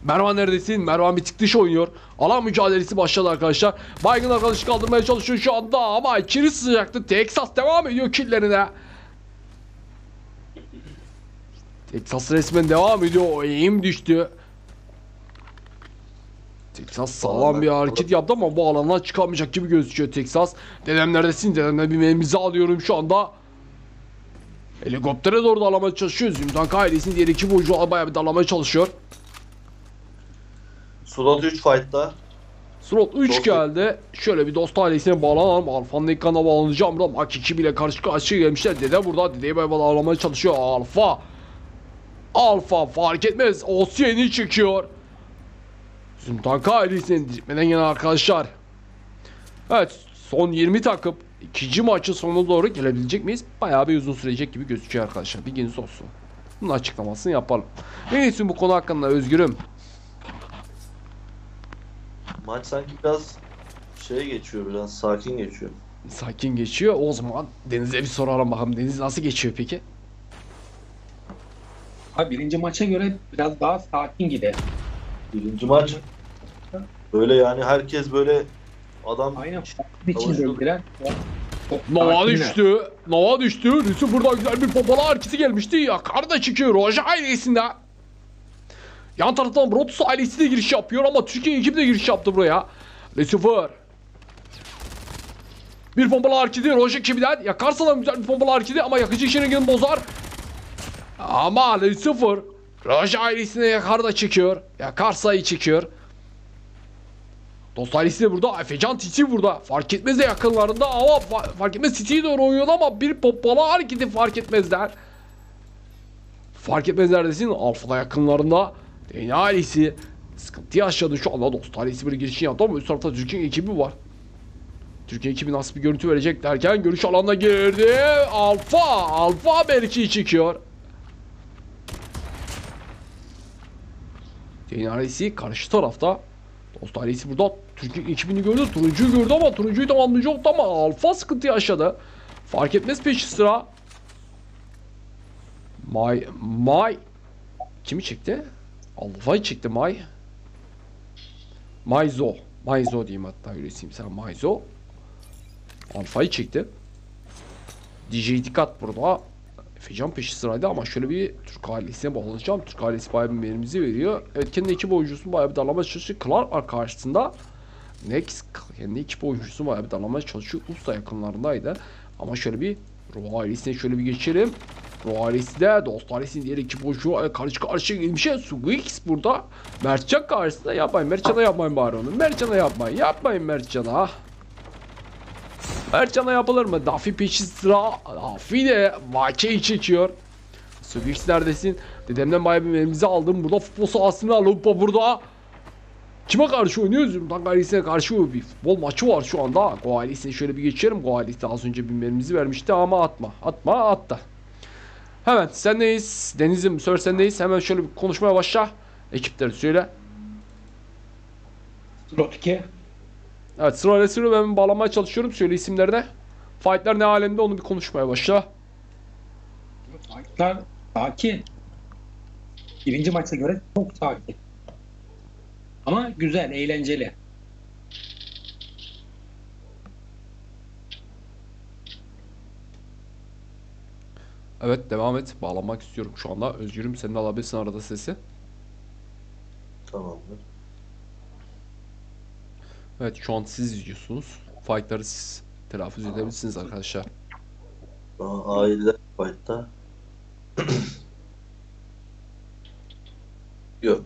Mervan neredesin? Mervan bir tık dış oynuyor. Alan mücadelesi başladı arkadaşlar. Baygın arkadaşı kaldırmaya çalışıyor şu anda ama içeri sıcaktı. Texas devam ediyor killerine. Texas resmen devam ediyor. O eğim düştü. Texas sağlam bir hareket yaptı ama bu alandan çıkamayacak gibi gözüküyor Texas. Dedem neredesin? Dedemden bir mermimizi alıyorum şu anda. Helikoptere doğru dalamaya çalışıyor. Zümtank ailesinin diğer iki oyuncu bayağı bir dalamaya çalışıyor.
Slot 3 fight'ta.
Slot 3
Dost-
geldi. Şöyle bir dost ailesine bağlanalım. Alfa'nın ekrana bağlanacağım. Burada Mak 2 bile karşı karşıya gelmişler. Dede burada. Dedeyi bayağı bağlamaya çalışıyor. Alfa. Alfa fark etmez. Osyeni çıkıyor. Zümtank ailesinin dikmeden gelen arkadaşlar. Evet son 20 takım ikinci maçın sonuna doğru gelebilecek miyiz? Bayağı bir uzun sürecek gibi gözüküyor arkadaşlar. Bilginiz olsun. Bunun açıklamasını yapalım. Ne diyorsun bu konu hakkında Özgür'üm?
Maç sanki biraz şey geçiyor biraz sakin geçiyor.
Sakin geçiyor. O zaman Deniz'e bir soralım bakalım. Deniz nasıl geçiyor peki?
Ha, birinci maça göre biraz daha sakin gider.
Birinci maç böyle yani herkes böyle adam
Aynen bir içindeydiler. Çok
Nova
sakinler.
düştü. Nova düştü. Rüsü buradan güzel bir pompalı hareketi gelmişti. Yakar da çıkıyor. Roja ailesinde. Yan taraftan Brotus ailesi de giriş yapıyor ama Türkiye ekibi de giriş yaptı buraya. Lucifer. Bir pompalı hareketi Roja ekibinden. Yakarsa da güzel bir pompalı hareketi ama yakıcı işini bozar. Ama Lucifer. Roja ailesine yakar da çıkıyor. Yakarsa iyi çıkıyor. Dost ailesi de burada. Efecan Titi burada. Fark etmez de yakınlarında ama fa- fark etmez Titi'yi doğru oynuyor ama bir pompalı hareketi fark etmezler. Fark etmezler desin. Alfa'da yakınlarında. DNA ailesi sıkıntı yaşadı şu anda. Dost ailesi bir girişini yaptı ama üst tarafta Türkiye ekibi var. Türkiye ekibi nasıl bir görüntü verecek derken görüş alanına girdi. Alfa. Alfa belki çıkıyor. DNA ailesi karşı tarafta. Dost ailesi burada Türkiye ekibini gördü. Turuncuyu gördü ama turuncuyu tamamlayacaktı ama Alfa sıkıntı yaşadı. Fark etmez peşi sıra. May May kimi çıktı? Alfa'yı çıktı May. Mayzo. Mayzo diyeyim hatta isim sen Mayzo. Alfa'yı çekti. DJ Dikkat burada. Efecan peşi sıraydı ama şöyle bir Türk ailesine bağlanacağım. Türk ailesi bayağı bir verimizi veriyor. Evet kendi ekip oyuncusunu bayağı bir darlamaya çalışıyor. Clark karşısında. Next kendi ekip oyuncusu bayağı bir darlamaya çalışıyor. Usta yakınlarındaydı. Ama şöyle bir Ruh ailesine şöyle bir geçelim. Ruh ailesi de dost ailesinin diğer ekip oyuncu karşı karşıya gelmiş. Swix burada. Mertcan karşısında yapmayın. Mertcan'a yapmayın bari onu. Mertcan'a yapmayın. Yapmayın Mertcan'a. Mertcan'a yapılır mı? Dafi peşi sıra. Dafi de vakeyi çekiyor. Swix neredesin? Dedemden bayağı bir elimizi aldım. Burada futbol sahasını Lupa burada. Kime karşı oynuyoruz? Tank ailesine karşı bir futbol maçı var şu anda. Go ailesine şöyle bir geçerim. Go ailesi az önce binlerimizi vermişti ama atma. Atma attı. Hemen sendeyiz. Deniz'im sör sendeyiz. Hemen şöyle bir konuşmaya başla. Ekipleri söyle.
Slot 2.
Evet sırayla sırayla ben bağlamaya çalışıyorum. Söyle isimlerine. Fight'lar ne alemde onu bir konuşmaya başla.
Fightlar sakin. Birinci maça göre çok sakin. Ama güzel, eğlenceli.
Evet devam et. Bağlanmak istiyorum şu anda. Özgürüm sen de alabilirsin arada sesi.
Tamamdır.
Evet şu an siz izliyorsunuz. Fight'ları siz telaffuz edebilirsiniz arkadaşlar.
Aa, Aile fight'ta. Yok.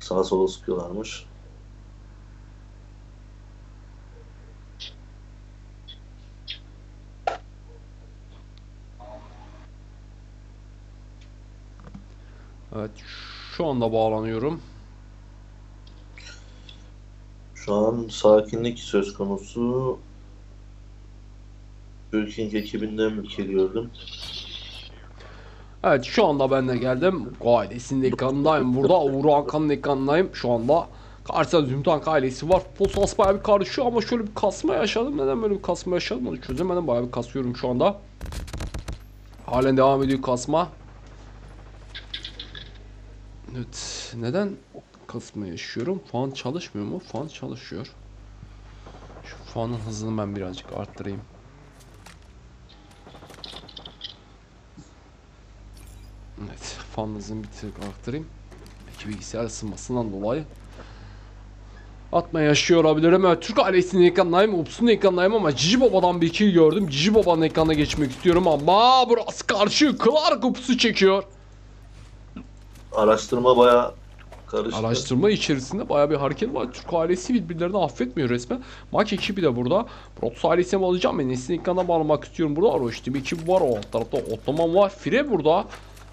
Sağa sola sıkıyorlarmış.
Evet şu anda bağlanıyorum.
Şu an sakinlik söz konusu. Ülking ekibinden bir gördüm.
Evet şu anda ben de geldim. Ailesinin ekranındayım. Burada Uğur Ankan'ın ekranındayım. Şu anda karşısında Zümtank ailesi var. Posas bayağı bir karışıyor ama şöyle bir kasma yaşadım. Neden böyle bir kasma yaşadım onu çözemedim. Bayağı bir kasıyorum şu anda. Halen devam ediyor kasma. Evet. Neden kasma yaşıyorum? Fan çalışmıyor mu? Fan çalışıyor. Şu fanın hızını ben birazcık arttırayım. Evet, fan hızını bir tık arttırayım. Belki bilgisayar ısınmasından dolayı. atma yaşıyor olabilirim. Evet, Türk ailesinin ekranındayım, Ups'un ekranındayım ama Cici Baba'dan bir kill gördüm. Cici Baba'nın ekranına geçmek istiyorum ama burası karşı Clark Ups'u çekiyor.
Araştırma bayağı karıştı.
Araştırma içerisinde baya bir hareket var. Türk ailesi birbirlerini affetmiyor resmen. Mak ekibi de burada. Protoss ailesine mi alacağım ben. Nesin ekrana bağlamak istiyorum burada. Roştim ekibi var. O alt tarafta Ottoman var. Fire burada.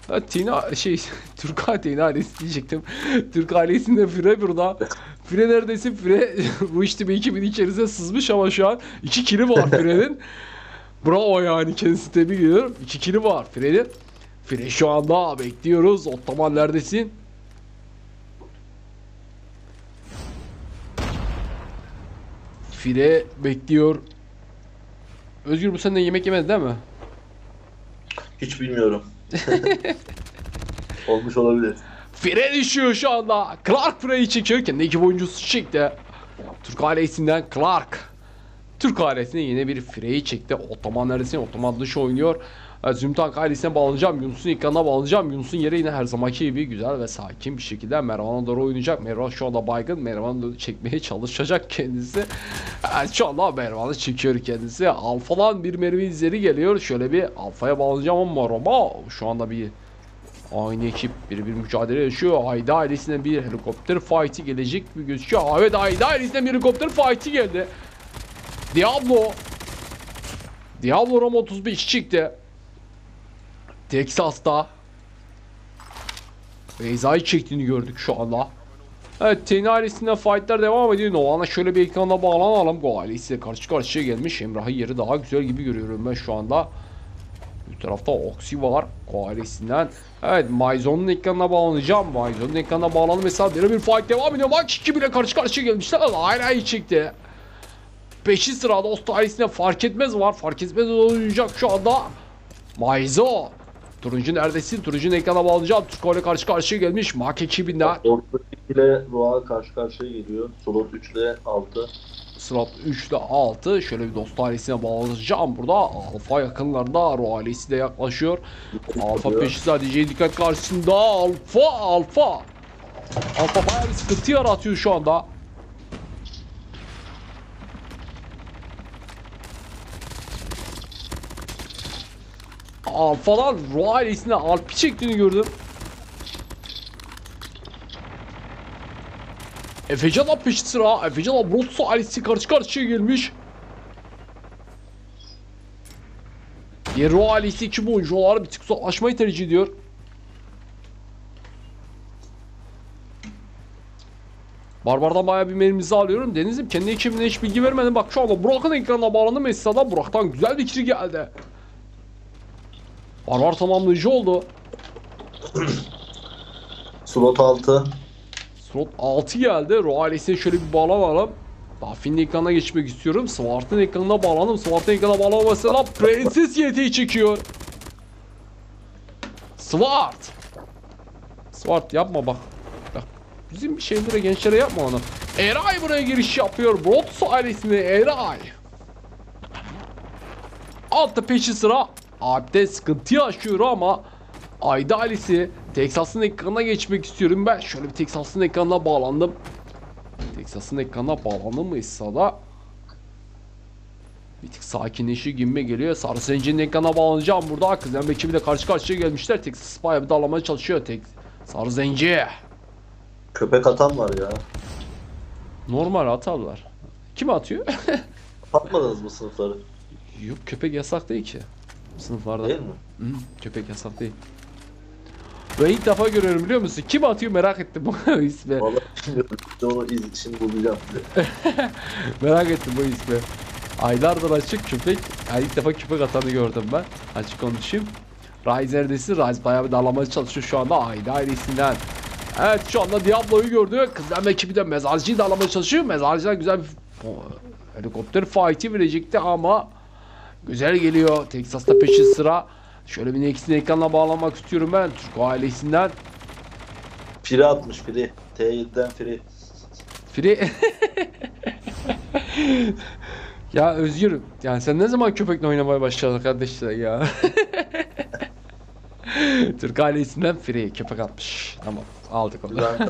Ha, Tina şey Türk Tina ailesi diyecektim. Türk ailesinde Fire burada. Fire neredeyse Fire Roştim ekibinin içerisine sızmış ama şu an iki kili var Fire'nin. Bravo yani kendisi tebrik ediyorum. İki kili var Fire'nin. Fire şu anda bekliyoruz. Ottoman neredesin? Fire bekliyor. Özgür bu senden yemek yemedi değil mi?
Hiç bilmiyorum. Olmuş olabilir.
Fire düşüyor şu anda. Clark Fire'yi çekiyor. Kendi ekip oyuncusu çekti. Türk ailesinden Clark. Türk ailesine yine bir Fire'yi çekti. Ottoman neredeyse Ottoman dışı oynuyor. Evet, Zümtank ailesine bağlanacağım. Yunus'un ekranına bağlanacağım. Yunus'un yeri yine her zamanki gibi güzel ve sakin bir şekilde Mervan'a doğru oynayacak. Mervan şu anda baygın. Mervan'ı çekmeye çalışacak kendisi. Evet, şu anda Mervan'ı çekiyor kendisi. Alfa'dan bir mermi izleri geliyor. Şöyle bir Alfa'ya bağlanacağım ama Roma şu anda bir Aynı ekip bir bir mücadele yaşıyor. Ayda ailesine bir helikopter fight'i gelecek mi gözüküyor. Evet Ayda ailesine bir helikopter fight'i geldi. Diablo. Diablo Rom 35 çıktı. Texas'ta. Beyza'yı çektiğini gördük şu anda. Evet Teni ailesinden fightlar devam ediyor. Nova'na şöyle bir ekrana bağlanalım. Go ailesiyle karşı karşıya gelmiş. Emrah'ın yeri daha güzel gibi görüyorum ben şu anda. Bir tarafta Oxy var. Go ailesinden. Evet Mayzon'un ekranına bağlanacağım. Mayzon'un ekranına bağlandı mesela bir bir fight devam ediyor. Bak iki bile karşı karşıya gelmişler. İyi çekti. Peşi sıra dost ailesine fark etmez var. Fark etmez olacak şu anda. Mayzo. Turuncu neredesin? Turuncu'nun ekrana bağlanacağım. Türko ile karşı karşıya gelmiş. Mak ekibinden.
Orta ile Roa karşı karşıya geliyor. Slot 3 ile 6.
Slot 3 ile 6. Şöyle bir dost ailesine bağlanacağım burada. Alfa yakınlarında. Ro ailesi de yaklaşıyor. Alfa peşi sadece dikkat karşısında. Alfa Alfa. Alfa bayağı bir sıkıntı yaratıyor şu anda. Alfa'dan Ro ailesine Alp'i çektiğini gördüm. Efecan'a peşi sıra. Efecan'a Brotsu ailesi karşı karşıya gelmiş. Diğer Ro ailesi iki oyuncular bir tık uzaklaşmayı tercih ediyor. Barbar'dan bayağı bir mermimizi alıyorum. Deniz'im kendi ekibine hiç bilgi vermedim. Bak şu anda Burak'ın ekranına bağlandı Messi'den. Burak'tan güzel bir kiri geldi. Barbar tamamlayıcı oldu.
Slot 6.
Slot 6 geldi. Ro ailesine şöyle bir bağlanalım. Buffy'nin ekranına geçmek istiyorum. Swart'ın ekranına bağlandım. Swart'ın ekranına bağlanmasına Prenses YT'yi çekiyor. Swart. Swart yapma bak. Bak bizim bir şeylere gençlere yapma onu. Eray buraya giriş yapıyor. Brots ailesine Eray. Altta peşi sıra. Alp'te sıkıntı yaşıyor ama Ayda ailesi Texas'ın ekranına geçmek istiyorum ben. Şöyle bir Texas'ın ekranına bağlandım. Texas'ın ekranına bağlandım mı da bir tık sakinleşiyor gibime geliyor. Sarı Zenci'nin ekranına bağlanacağım burada. Kızım ekibi de karşı karşıya gelmişler. Texas bayağı bir darlamaya çalışıyor. Tek Sarı Zenci.
Köpek atan var ya.
Normal atarlar. Kim atıyor?
Atmadınız mı sınıfları?
Yok köpek yasak değil ki. Sınıflarda.
Değil mi?
Hı, köpek yasak değil. Ben ilk defa görüyorum biliyor musun? Kim atıyor merak ettim bu ismi.
Vallahi onu iz, şimdi bulacağım.
Merak ettim bu ismi. Aylardır açık köpek. Yani ilk defa köpek atanı gördüm ben. Açık konuşayım. Rise neredesin? Rise bayağı bir darlamaya çalışıyor şu anda aile ailesinden. Evet şu anda Diablo'yu gördü. Kızlar ekibi de mezarcıyı darlamaya çalışıyor. Mezarcıdan güzel bir helikopter fight'i verecekti ama güzel geliyor. Texas'ta peşi sıra. Şöyle bir ikisini ekranla bağlamak istiyorum ben. Türk ailesinden.
Firi atmış Firi. T7'den Firi.
Free... ya Özgür, yani sen ne zaman köpekle oynamaya başladın kardeşler ya? Türk ailesinden free köpek atmış. Tamam aldık onu.
Herhalde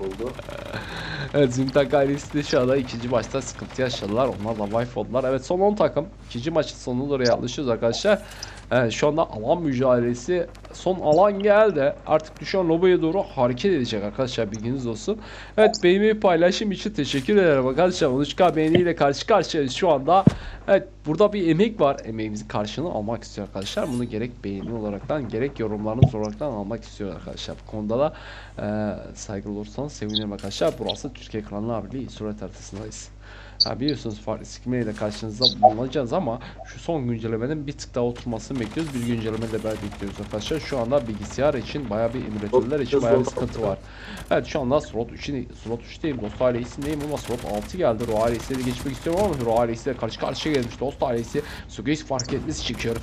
oldu.
evet Zümtak ailesi de şu anda ikinci maçta sıkıntı yaşadılar. Onlar da wife oldular. Evet son 10 takım. ikinci maçın sonuna doğru yaklaşıyoruz arkadaşlar. Evet şu anda alan mücadelesi son alan geldi. Artık düşen loboya doğru hareket edecek arkadaşlar bilginiz olsun. Evet beğenmeyi paylaşım için teşekkür ederim arkadaşlar. 13K beğeniyle karşı karşıyayız şu anda. Evet burada bir emek var. Emeğimizin karşılığını almak istiyor arkadaşlar. Bunu gerek beğeni olaraktan gerek yorumlarınız olaraktan almak istiyor arkadaşlar. Bu konuda da e, saygılı olursanız sevinirim arkadaşlar. Burası Türkiye Ekranlar Birliği suret haritasındayız. Ha biliyorsunuz farklı skimleriyle karşınızda bulunacağız ama şu son güncellemenin bir tık daha oturmasını bekliyoruz. Bir güncelleme de bekliyoruz arkadaşlar. Şu anda bilgisayar için bayağı bir emülatörler için bayağı bir sıkıntı var. Evet şu anda slot 3'in slot 3'teyim. Dost ailesindeyim ama slot 6 geldi. Ruh ailesiyle de geçmek istiyorum ama Ruh ailesiyle karşı karşıya gelmiş. Dost ailesi Sugeis fark etmesi çıkıyor.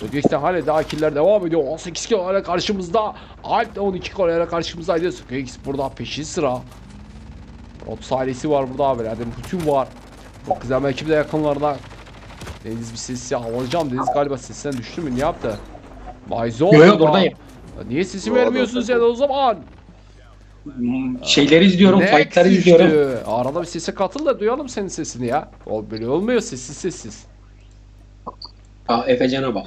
Sugeis'ten hala daha killer devam ediyor. 18 kilo karşımızda. Alp de 12 kilo karşımızdaydı. Sugeis burada peşi sıra. Otus ailesi var burada abi. Erdem Hütün var. Çok güzel ekibi de yakınlarda. Deniz bir sesi alacağım. Deniz galiba sesinden düştü mü? Ne yaptı? Mayzo
Yo, yo,
orada.
buradayım.
Niye sesi
Bu
vermiyorsunuz ya da o zaman?
Hmm, Şeyleri izliyorum,
Next
fightları
düştü.
izliyorum.
Arada bir sese katıl da duyalım senin sesini ya. O böyle olmuyor sessiz sessiz.
Aa Efecan'a bak.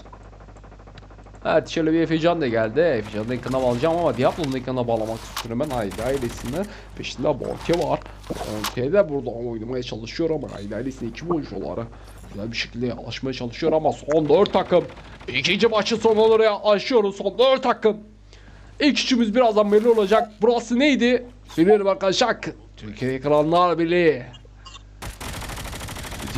Evet şöyle bir Efecan da geldi. Efecan'ın ekranına alacağım ama Diablo'nun ekranına bağlamak istiyorum ben aile ailesine. Peşinde Bonke var. Bonke de burada oynamaya çalışıyor ama aile ailesinin iki oyuncuları. Güzel bir şekilde yaklaşmaya çalışıyor ama son 4 takım. İkinci maçın sonuna yaklaşıyoruz. Son 4 takım. İlk üçümüz birazdan belli olacak. Burası neydi? Söyleyelim arkadaşlar. Türkiye Ekranlar Birliği.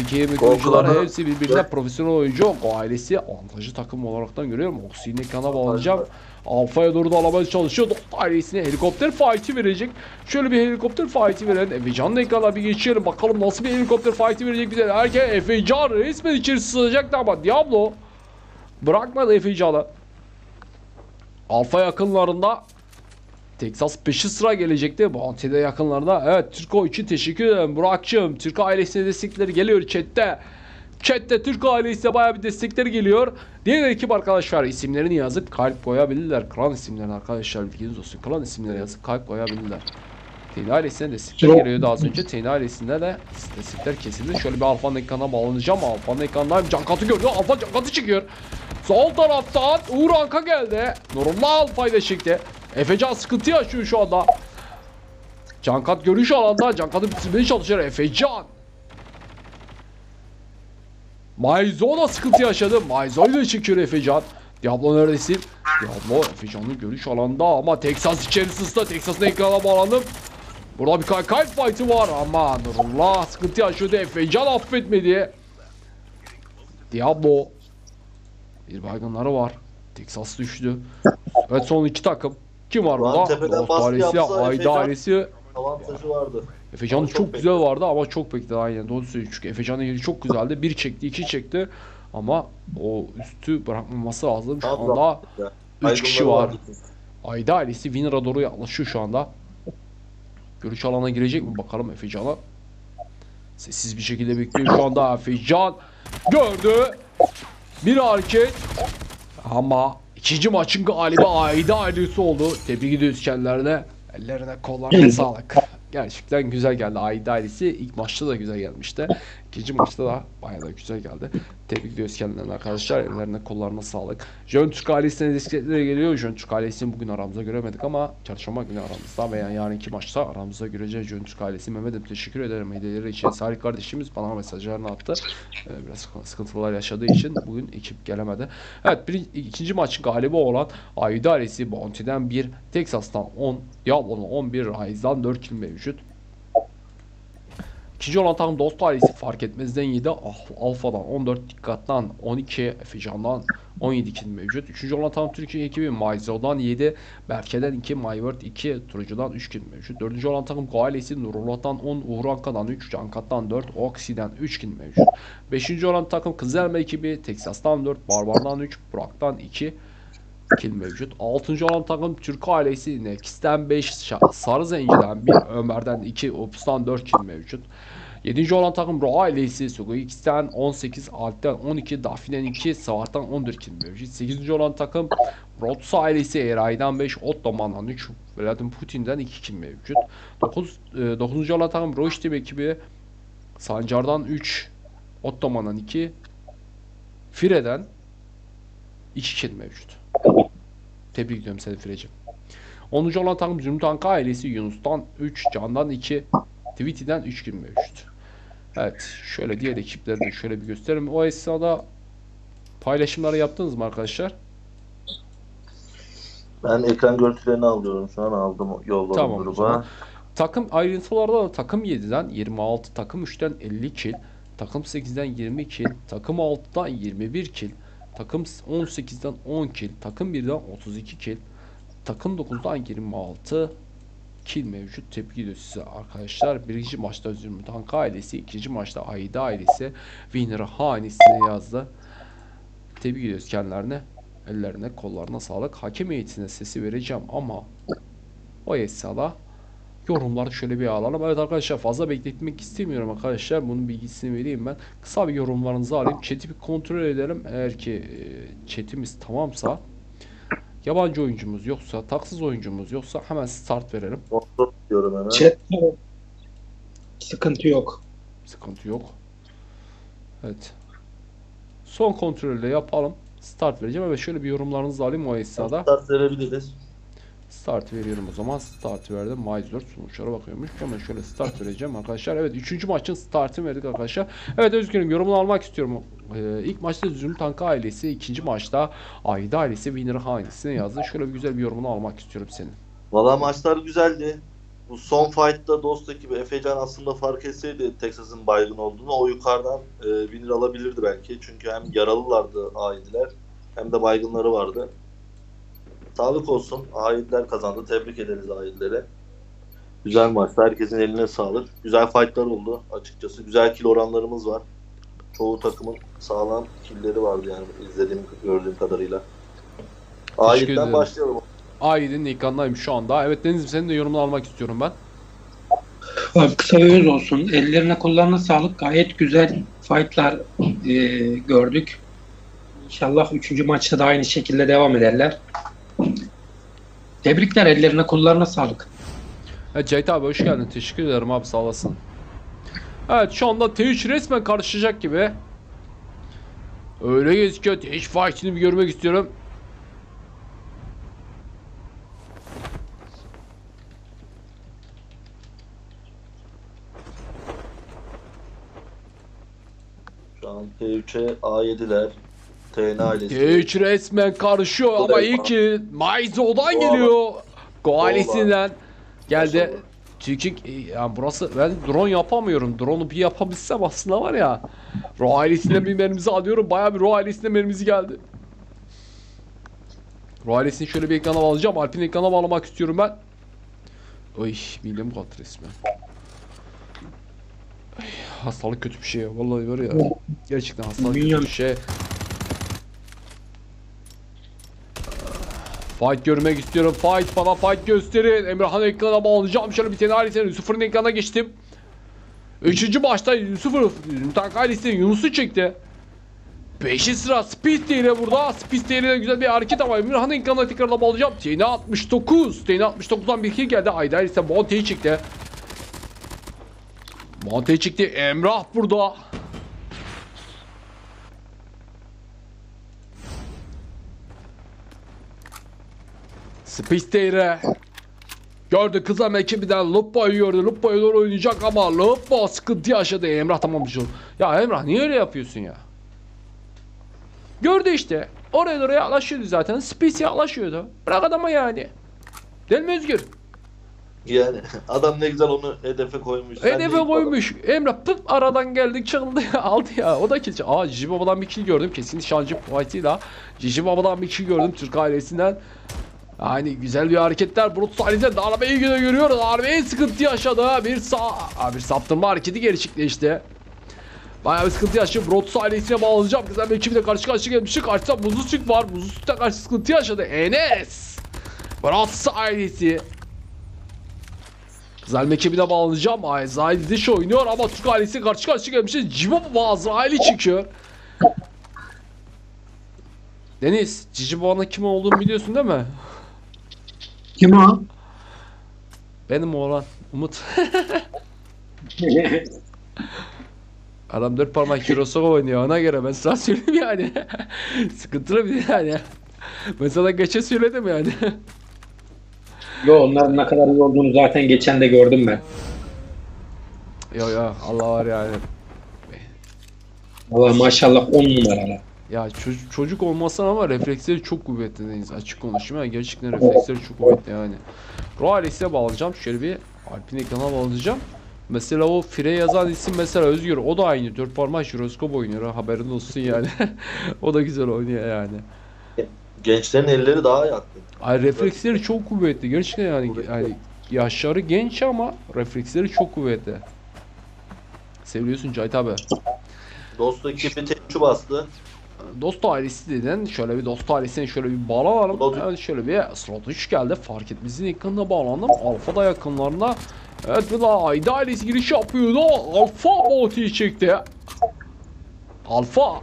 Türkiye oyuncular hepsi birbirinden profesyonel oyuncu. O ailesi avantajlı takım olaraktan görüyorum. Oksijen ekrana bağlayacağım. Alfa'ya doğru da alamaya çalışıyor. Dost ailesine helikopter fight'i verecek. Şöyle bir helikopter fight'i veren Efecan'ın ekrana bir geçelim. Bakalım nasıl bir helikopter fight'i verecek bize. Erken Efecan resmen içeri sızacaktı ama Diablo bırakmadı Efecan'ı. Alfa yakınlarında Texas peşi sıra gelecekti. Bounty'de yakınlarda. Evet Türko için teşekkür ederim. Burak'cığım. Türk ailesine destekleri geliyor chatte. Chatte Türk ailesine bayağı bir destekleri geliyor. Diğer ekip arkadaşlar isimlerini yazıp kalp koyabilirler. Klan isimlerini arkadaşlar bilginiz olsun. Klan isimleri yazıp kalp koyabilirler. Teyni ailesine destekler
Yok.
geliyordu az önce. Teyni ailesinde de destekler kesildi. Şöyle bir Alfa'nın ekranına bağlanacağım. Alfa'nın ekranındayım. Cankat'ı gördü. Alfa Cankat'ı çıkıyor. Sol taraftan Uğur Anka geldi. Nurullah Alfa'yı da çekti. Efecan sıkıntı yaşıyor şu anda. Cankat görüş alanda. Cankat'ı bitirmeye çalışıyor Efecan. Maizo da sıkıntı yaşadı. Maizo'yu da çekiyor Efecan. Diablo neredesin? Diablo Efecan'ın görüş alanda ama Texas içerisinde Texas'ın ekrana bağlandım. Burada bir kay kalp fight'ı var ama Nurullah sıkıntı yaşıyordu. Efecan affetmedi. Diablo. Bir baygınları var. Texas düştü. Evet son iki takım. Kim var burada?
tepeden baskı yapsa
Ayda
Efecan-
ailesi.
Avantajı vardı.
Efecan
Ama
çok,
çok
güzel
bekledi.
vardı ama çok bekledi aynen doğru söylüyor çünkü Efecan'ın yeri çok güzeldi. Bir çekti, iki çekti ama o üstü bırakmaması lazım. Şu anda
rahat ya.
3 kişi var. Ayda ailesi Winner'a doğru yaklaşıyor şu anda. Görüş alana girecek mi bakalım Efecan'a. Sessiz bir şekilde bekliyor şu anda Efecan. Gördü. Bir hareket. Ama ikinci maçın galibi Ayda ailesi oldu. Tebrik ediyoruz kendilerine. Ellerine kollarına sağlık. Gerçekten güzel geldi. Ayda ailesi ilk maçta da güzel gelmişti. İkinci maçta da bayağı da güzel geldi. Tebrik ediyoruz kendilerine arkadaşlar. Ellerine kollarına sağlık. Jön Türk ailesine destekleri geliyor. Jön Türk ailesini bugün aramızda göremedik ama çarşamba günü aramızda veya yarınki maçta aramızda göreceğiz. Jön Türk ailesi Mehmet'im teşekkür ederim. Hediyeleri için Salih kardeşimiz bana mesajlarını attı. Ee, biraz sıkıntılar yaşadığı için bugün ekip gelemedi. Evet bir, ikinci maçın galibi olan Ayda ailesi Bounty'den 1, Texas'tan 10, Diablo'dan 11, Rise'dan 4 kill mevcut. İkinci olan takım Dost ailesi fark etmezden 7, Alfa'dan 14, Dikkat'tan 12, Efecan'dan 17 kill mevcut. Üçüncü olan takım Türkiye ekibi Maizo'dan 7, Berke'den 2, Mayword 2, Turucu'dan 3 kill mevcut. Dördüncü olan takım Go ailesi Nurullah'tan 10, Uğur Anka'dan 3, Cankat'tan 4, Oksi'den 3 kill mevcut. Beşinci olan takım Kızılelma ekibi Texas'tan 4, Barbar'dan 3, Burak'tan 2, kill mevcut. 6. olan takım Türk ailesi Next'ten 5, Sarı Zenci'den 1, Ömer'den 2, Opus'tan 4 kill mevcut. 7. olan takım Roa ailesi Sugo X'ten 18, Alp'ten 12, Dafine'den 2, Savat'tan 14 kill mevcut. 8. olan takım Rotsa ailesi Eray'dan 5, Ottoman'dan 3, Vladimir Putin'den 2 kill mevcut. 9, 9. olan takım Roştib ekibi Sancar'dan 3, Ottoman'dan 2, Fire'den 2 kill mevcut. Tebrik ediyorum seni Fire'cim. 10. olan takım Zümrüt ailesi Yunus'tan 3, Can'dan 2, Tweety'den 3 kill mevcut. Evet, şöyle diğer ekipleri de şöyle bir gösterelim. O esnada paylaşımları yaptınız mı arkadaşlar?
Ben ekran görüntülerini alıyorum şu an aldım yolladım
Tamam,
gruba.
Takım ayrıntılarda da takım 7'den 26, takım 3'ten 50 kill, takım 8'den 20 kill, takım 6'dan 21 kill, takım 18'den 10 kill, takım 1'den 32 kill, takım 9'dan 26 kill mevcut. Ediyoruz size arkadaşlar. Birinci maçta Zümrüt ailesi, ikinci maçta Ayda ailesi Winner hanesine yazdı. Tebrik ediyoruz kendilerine. Ellerine, kollarına sağlık. Hakem heyetine sesi vereceğim ama o esnada yorumları şöyle bir alalım. Evet arkadaşlar fazla bekletmek istemiyorum arkadaşlar. Bunun bilgisini vereyim ben. Kısa bir yorumlarınızı alayım. Chat'i bir kontrol edelim. Eğer ki e, chat'imiz tamamsa yabancı oyuncumuz yoksa, taksız oyuncumuz yoksa hemen start verelim.
Kontrol diyorum hemen.
Chat sıkıntı yok.
Sıkıntı yok. Evet. Son kontrolü de yapalım. Start vereceğim. Evet şöyle bir yorumlarınızı alayım o esnada.
Start verebiliriz.
Start veriyorum o zaman. Start verdim. Miles 4 sonuçlara bakıyormuş. Hemen şöyle start vereceğim arkadaşlar. Evet 3. maçın startını verdik arkadaşlar. Evet Özgür'üm yorumunu almak istiyorum. Ee, ilk maçta Zülüm Tanka ailesi, ikinci maçta Ayda ailesi Winner ailesine yazdı. Şöyle bir güzel bir yorumunu almak istiyorum senin.
Valla maçlar güzeldi. Bu son fight'ta Dost ekibi Efecan aslında fark etseydi Texas'ın baygın olduğunu o yukarıdan e, winner alabilirdi belki. Çünkü hem yaralılardı aidiler hem de baygınları vardı. Sağlık olsun. Aidiler kazandı. Tebrik ederiz aidilere. Güzel maçtı. Herkesin eline sağlık. Güzel fight'lar oldu açıkçası. Güzel kill oranlarımız var. Çoğu takımın sağlam killleri vardı yani izlediğim gördüğüm kadarıyla. Aid'den başlayalım.
Aid'in ekranındayım şu anda. Evet Deniz'im senin de yorumunu almak istiyorum ben.
Abi kısa öz olsun. Ellerine kollarına sağlık. Gayet güzel fightlar e, gördük. İnşallah 3. maçta da aynı şekilde devam ederler. Tebrikler ellerine kollarına sağlık.
Evet Cahit abi hoş geldin. Teşekkür ederim abi sağ olasın. Evet şu anda T3 resmen karışacak gibi. Öyle gözüküyor. T3 fight'ini bir görmek istiyorum.
Şu an P3'e A7'ler. TN ailesi.
T3 resmen karışıyor ama iyi ki Maizo'dan geliyor. Koalisinden geldi. Çünkü e, yani burası ben drone yapamıyorum. Drone'u bir yapabilsem aslında var ya. Ro ailesinden bir mermimizi alıyorum. Bayağı bir Ro ailesinden mermimizi geldi. Ro ailesini şöyle bir ekrana bağlayacağım. Alp'in ekrana bağlamak istiyorum ben. Oy midem kalktı resmen. Ay, hastalık kötü bir şey. Vallahi var ya. Gerçekten hastalık kötü bir şey. Fight görmek istiyorum. Fight bana fight gösterin. Emrah'ın ekrana bağlayacağım. Şöyle bir tane ailesine Yusuf'un ekrana geçtim. Üçüncü maçta Yusuf'u Tank ailesine Yunus'u çekti. Beşinci sıra Speed ile burada. Speed ile güzel bir hareket ama Emirhan'ın ekranına tekrardan bağlayacağım. TN 69. TN 69'dan bir kill geldi. Ayda ailesi Monte'yi çekti. Monte'yi çekti. Emrah burada. Spisteyre Gördü kızam ekibinden Lupo'yu gördü. Lupo'yu doğru oynayacak ama Lupo sıkıntı yaşadı. Emrah tamam şu. Ya Emrah niye öyle yapıyorsun ya? Gördü işte. Oraya doğru yaklaşıyordu zaten. Space yaklaşıyordu. Bırak adama yani. Değil mi Özgür?
Yani adam ne güzel onu hedefe koymuş.
Hedefe koymuş. Emrah pıp aradan geldik çıkıldı aldı ya. O da kill. Aa Cici Baba'dan bir kill gördüm. Kesin şancı fight'ıyla. Cici Baba'dan bir kill gördüm Türk ailesinden. Yani güzel bir hareketler. Brut sahnesinde darbeyi güne görüyoruz. Darbeyi sıkıntı yaşadı. Bir sağ... Bir saptırma hareketi gerçekleşti. Bayağı bir sıkıntı yaşadı. Brot sahnesine bağlayacağım. Güzel bir ekibiyle karşı karşıya gelmiştik. Karşıda buzlu süt var. Buzlu sütte karşı sıkıntı yaşadı. Enes. Brot ailesi. Kızılma ekibine bağlanacağım. Azrail dış oynuyor ama Türk ailesi karşı karşıya gelmiş. Cibo Azrail'i çıkıyor. Deniz, Cici Baba'nın kim olduğunu biliyorsun değil mi?
Kim o?
Benim oğlan Umut. Adam dört parmak Hirosaka oynuyor ona göre ben sana söyleyeyim yani. Sıkıntılı bir yani. Ben sana geçe söyledim yani.
Yo onların ne kadar iyi olduğunu zaten geçen de gördüm ben.
yo yo Allah var yani.
Valla maşallah 10 numaralı.
Ya çocuk, çocuk olmasın ama refleksleri çok kuvvetli Deniz. Açık konuşayım ya gerçekten refleksleri çok kuvvetli yani. Roalis'e bağlayacağım. Şöyle bir Alpine ekrana bağlayacağım. Mesela o Fire yazan isim mesela Özgür. O da aynı. Dört parmak jiroskop oynuyor. ha, Haberin olsun yani. o da güzel oynuyor yani.
Gençlerin elleri daha yatkın.
Ay refleksleri çok kuvvetli. Gerçekten yani, yani yaşları genç ama refleksleri çok kuvvetli. Seviyorsun Cahit abi.
Dost ekibi tekçü bastı.
Dost ailesi deden şöyle bir dost ailesine şöyle bir bağlanalım. Evet şöyle bir slot 3 geldi. Fark etmezin yakınına bağlandım. Alfa da yakınlarına. Evet bu da Ayda ailesi giriş yapıyordu. Alfa botu çekti. Alfa.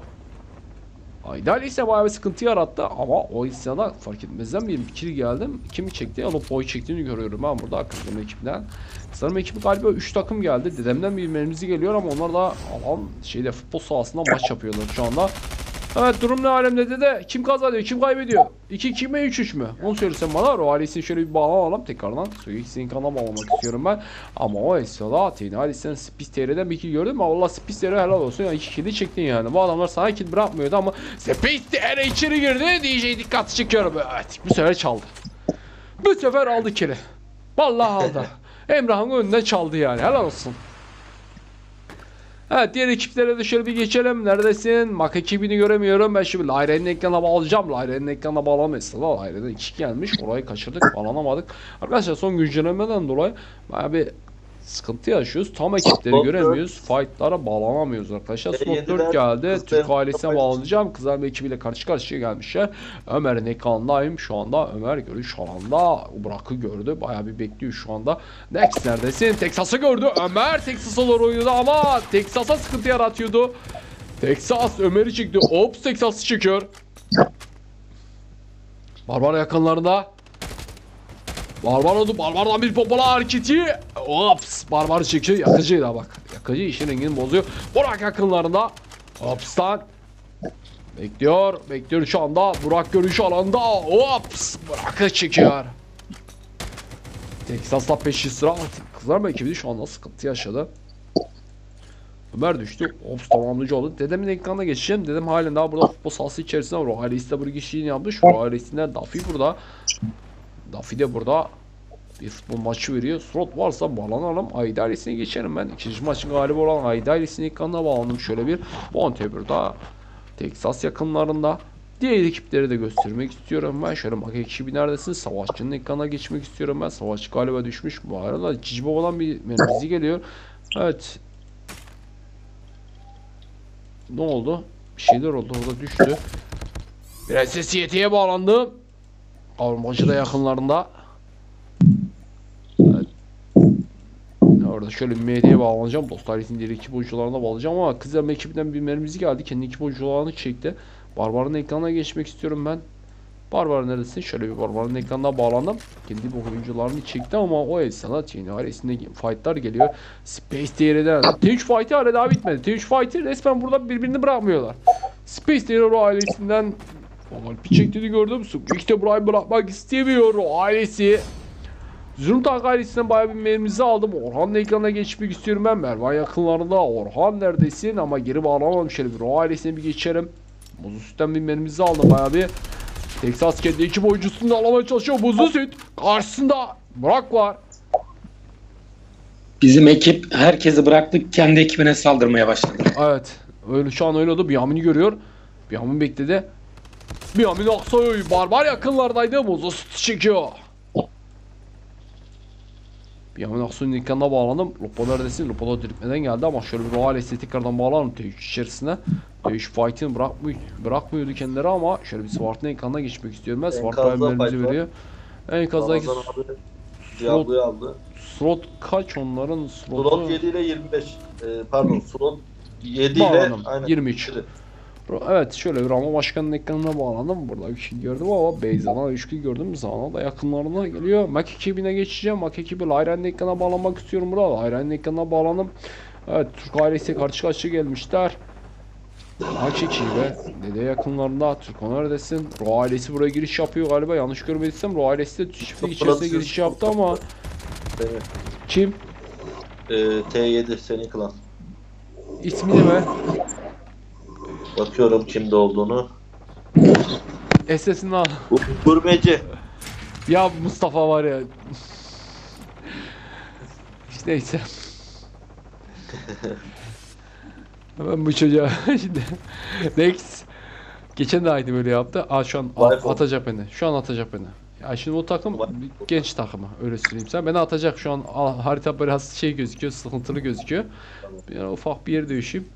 Ayda ailesi bayağı bir sıkıntı yarattı ama o isyana fark etmezden bir kill geldim. Kimi çekti? Alıp boy çektiğini görüyorum ben burada akıllı ekipten. Sanırım ekibi galiba 3 takım geldi. Dedemden bir mermisi geliyor ama onlar da alan şeyde futbol sahasında maç yapıyorlar şu anda. Evet durum ne alemde dede? Kim kazanıyor? Kim kaybediyor? 2-2 mi 3-3 mü? Onu söylesen bana. O ailesini şöyle bir bağlanalım tekrardan. Suyu ikisinin kanına bağlamak istiyorum ben. Ama o esnada Tini ailesinden Spis TR'den bir kill gördüm ama Allah Spis TR helal olsun. Yani 2 kill'i çektin yani. Bu adamlar sana kill bırakmıyordu ama Spis TR içeri girdi. DJ dikkat çekiyorum. Evet bu sefer çaldı. Bu sefer aldı kill'i. Vallahi aldı. Emrah'ın önünden çaldı yani. Helal olsun. Evet diğer ekiplere de şöyle bir geçelim. Neredesin? Mak ekibini göremiyorum. Ben şimdi Lyre'nin ekranına bağlayacağım. Lyre'nin ekranına bağlamayız. La Lyre'den 2 gelmiş. Orayı kaçırdık. Bağlanamadık. Arkadaşlar son güncellemeden dolayı baya bir sıkıntı yaşıyoruz. Tam ekipleri
Slot
göremiyoruz. Fight'lara bağlanamıyoruz arkadaşlar. Slot
E7'den
4 geldi. Türk ailesine bağlanacağım. Kızlar ekibiyle karşı karşıya gelmişler. Ömer'in ekranındayım şu anda. Ömer görüş alanda. Burak'ı gördü. Bayağı bir bekliyor şu anda. Next neredesin? Texas'ı gördü. Ömer Texas'a doğru oynadı ama Texas'a sıkıntı yaratıyordu. Texas Ömer'i çekti. Ops Texas'ı çekiyor. Barbar yakınlarında. Barbar oldu. Barbardan bir pompalı hareketi. Ops. Barbar çekiyor. Yakıcıydı bak. Yakıcı işin rengini bozuyor. Burak yakınlarında. Ops'tan. Bekliyor. Bekliyor şu anda. Burak görüş alanda. Ops. Burak'ı çekiyor. Texas'la peşi sıra. Kızlar mı ekibi şu anda sıkıntı yaşadı. Ömer düştü. Ops tamamlayıcı oldu. Dedemin ekranına geçeceğim. Dedem halen daha burada futbol sahası içerisinde var. De bu girişini yapmış. O ailesinden Daffy burada. Daffy de burada bir futbol maçı veriyor. Slot varsa bağlanalım. Ayda ailesine geçelim ben. İkinci maçın galibi olan Ayda ailesinin ekranına bağlandım. Şöyle bir Monte burada. Texas yakınlarında. Diğer ekipleri de göstermek istiyorum ben. Şöyle bak ekibi neredesin? Savaşçının ekranına geçmek istiyorum ben. Savaşçı galiba düşmüş. Bu arada Cici Baba'dan bir mermizi geliyor. Evet. Ne oldu? Bir şeyler oldu. Orada düştü. Biraz sesiyetiye bağlandı. Avrumbacı da yakınlarında. Evet. Orada şöyle MD'ye bağlanacağım. Dost ailesinin diğer ekip oyuncularına bağlayacağım ama kızlar ekibinden bir mermimiz geldi. Kendi ekip oyuncularını çekti. Barbar'ın ekranına geçmek istiyorum ben. Barbar neredesin? Şöyle bir Barbar'ın ekranına bağlandım. Kendi bu oyuncularını çekti ama o esnada yine ailesinde fightlar geliyor. Space Diğer'den. T3 fight'i hala daha bitmedi. T3 fight'i resmen burada birbirini bırakmıyorlar. Space o ailesinden Alpi çektiğini gördüm. İşte burayı bırakmak istemiyor ailesi. Zürmtak ailesinden bayağı bir mermimizi aldım. Orhan'ın ekranına geçmek istiyorum ben. Mervan yakınlarında. Orhan neredesin? Ama geri bağlamam şöyle bir. O ailesine bir geçerim. Buzlu sütten bir mermimizi aldım bayağı bir. Texas kendi ekip oyuncusunu da alamaya çalışıyor. Buzlu süt. Karşısında Burak var.
Bizim ekip herkesi bıraktık kendi ekibine saldırmaya başladı.
Evet. Öyle şu an öyle oldu. Bihamin'i görüyor. Bihamin bekledi. Bihamin Aksoy barbar yakınlardaydı. Süt çekiyor. Bihamin Aksoy'un ekranına bağlandım. Lupo neredesin? Lupo da diriltmeden geldi ama şöyle bir Royal S'e tekrardan bağlandım T3 içerisine. T3 fight'ini bırakmıyor, bırakmıyordu kendileri ama şöyle bir Swart'ın ekranına geçmek istiyorum ben. Swart
var.
veriyor. Enkaz'daki
Diablo'yu aldı.
Slot kaç onların slotu?
Slot 7 ile 25. Ee, pardon slot 7 ile aynen.
23.
Biri.
Evet şöyle Ramo Başkan'ın ekranına bağlandım. Burada bir şey gördüm ama Beyza'na 3 gördüm. Zana da yakınlarına geliyor. Mac ekibine geçeceğim. Mac ekibi Lyran'ın ekranına bağlanmak istiyorum burada. Lyran'ın ekranına bağlandım. Evet Türk ailesi karşı karşıya gelmişler. Mac ekibi dede yakınlarında. Türk neredesin? Ro ailesi buraya giriş yapıyor galiba. Yanlış görmediysem Ro ailesi de çiftlik içerisine giriş yaptı ama kim?
Ee, T7 senin klan.
İsmi ne be?
Bakıyorum kimde olduğunu.
SS'ini al.
Gurmeci.
Ya Mustafa var ya. İşte neyse. Ben bu çocuğa şimdi Next Geçen de aynı böyle yaptı. Aa şu an a-
Wi-Fi.
atacak beni. Şu an atacak beni. Ya şimdi o takım bir genç takımı öyle söyleyeyim sen. Beni atacak şu an a- harita biraz şey gözüküyor, sıkıntılı gözüküyor. Ara ufak bir yer değişeyim.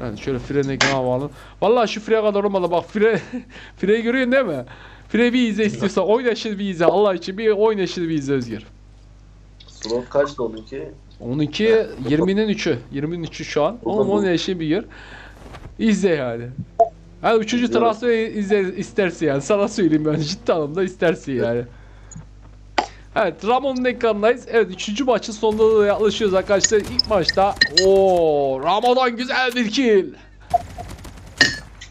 Yani şöyle frene ekrana bağlı. Vallahi şu freye kadar olmadı bak fre freyi görüyorsun değil mi? Fre bir izle istiyorsan oynaşır bir izle Allah için bir oynaşır bir izle Özgür.
Slot kaçtı onunki?
12 20'nin 3'ü. 20'nin 3'ü şu an. Onun onun yaşı bir yer. İzle yani. Yani üçüncü transferi izle istersin yani. Sana söyleyeyim ben ciddi anlamda istersin yani. Evet Ramon'un ekranındayız. Evet üçüncü maçın sonunda da yaklaşıyoruz arkadaşlar. İlk maçta o Ramon'dan güzel bir kill.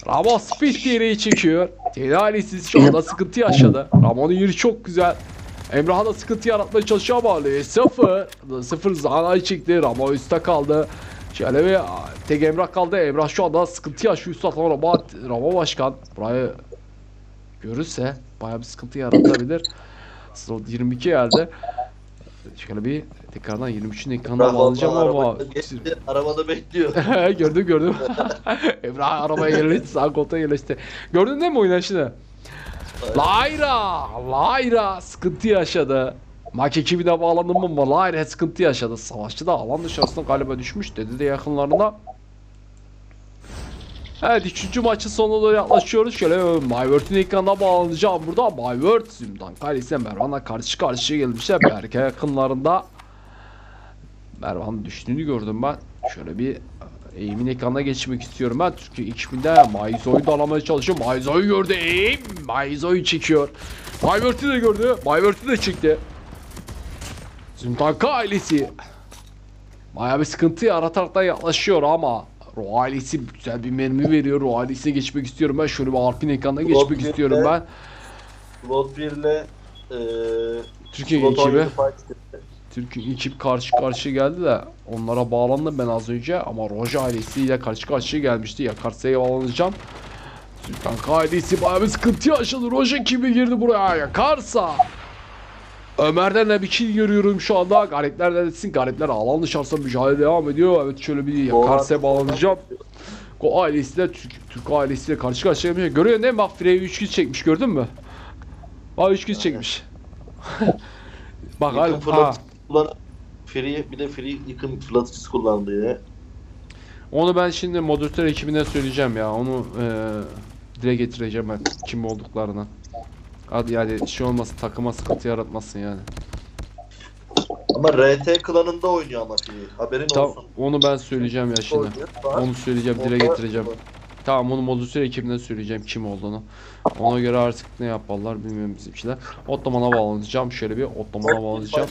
Ramon speed direği çekiyor. Telalisiz şu anda sıkıntı yaşadı. Ramon'un yeri çok güzel. Emrah'a da sıkıntı yaratmaya çalışıyor ama Ali sıfır. Sıfır Zana'yı çekti. Ramon üstte kaldı. Şöyle bir tek Emrah kaldı. Emrah şu anda sıkıntı yaşıyor üstte ama Ramon, Ramon Başkan burayı görürse bayağı bir sıkıntı yaratabilir. Slot 22 geldi. Şöyle bir tekrardan 23'ün ekranına
Rahman
bağlayacağım ama
geçti, Arabada bekliyor.
gördüm gördüm. Emrah arabaya yerleşti. Sağ koltuğa yerleşti. Gördün değil mi oynayışını? Layra! Layra sıkıntı yaşadı. Maç ekibine bağlandım ama Layra sıkıntı yaşadı. Savaşçı da alan dışarısına galiba düşmüş dedi de yakınlarına. Evet üçüncü maçın sonuna doğru yaklaşıyoruz. Şöyle Myworth'un ekranına bağlanacağım burada. Myworth Züm'dan kalesine Mervan'la karşı karşıya gelmişler. Berke yakınlarında. Mervan düştüğünü gördüm ben. Şöyle bir Eğim'in ekranına geçmek istiyorum ben. Çünkü 2000'de Maizo'yu da alamaya çalışıyor. Maizo'yu gördü Eğim. Maizo'yu çekiyor. Myworth'ü de gördü. Myworth'ü de çekti. Zümtanka ailesi. Baya bir sıkıntı yaratarak da yaklaşıyor ama Ro ailesi güzel bir mermi veriyor. Ro ailesine geçmek istiyorum ben. Şöyle bir Alpin ekranına geçmek
Slot
istiyorum ben.
Slot 1 ile e,
Türkiye ekibi.
17 fight
Türkiye ekip karşı karşıya geldi de onlara bağlandım ben az önce ama Roja ailesiyle karşı karşıya gelmişti. Yakarsa'ya bağlanacağım. Sultan ailesi bayağı bir sıkıntı yaşadı. Roja kimi girdi buraya? Yakarsa. Ömer'den de bir kill görüyorum şu anda. Garipler neredesin? Garipler alan dışarısı mücadele devam ediyor. Evet şöyle bir Yakarsa'ya bağlanacağım. O ailesiyle Türk, Türk ailesiyle karşı karşıya gelmiş. Görüyorsun değil mi? Bak Frey 3 kill çekmiş gördün mü? Bak 3 kill çekmiş. Bak
Yıkım
ha.
fırlatıcısı kullan Free bir de free yıkım fırlatıcısı kullandı yine.
Onu ben şimdi moderatör ekibine söyleyeceğim ya. Onu eee dile getireceğim ben kim olduklarını. Hadi yani şey olmasın takıma sıkıntı yaratmasın yani.
Ama RT klanında oynuyor ama Free. Haberin
Tamam
olsun.
onu ben söyleyeceğim ya şimdi. Onu söyleyeceğim dile getireceğim. Tamam onu moderatör ekibine söyleyeceğim kim olduğunu. Ona göre artık ne yaparlar bilmiyorum bizimkiler. Ottoman'a bağlanacağım şöyle bir Ottoman'a bağlanacağım.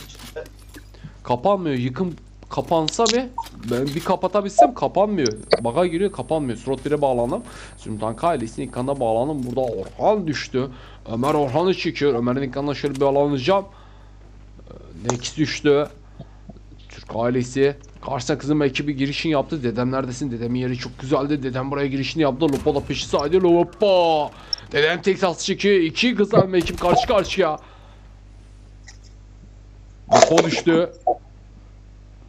Kapanmıyor. Yıkım kapansa bir ben bir kapatabilsem kapanmıyor. Baga giriyor kapanmıyor. Slot 1'e bağlandım. Zümtan ailesinin ekranına bağlandım. Burada Orhan düştü. Ömer Orhan'ı çekiyor. Ömer'in ekranına şöyle bir bağlanacağım. Ee, Nex düştü. Türk ailesi. Karşısına kızım ekibi girişini yaptı. Dedem neredesin? Dedemin yeri çok güzeldi. Dedem buraya girişini yaptı. Lupo da peşi saydı. Lupo. Dedem Texas çekiyor. İki kızarma ekip karşı karşıya. Lupo düştü.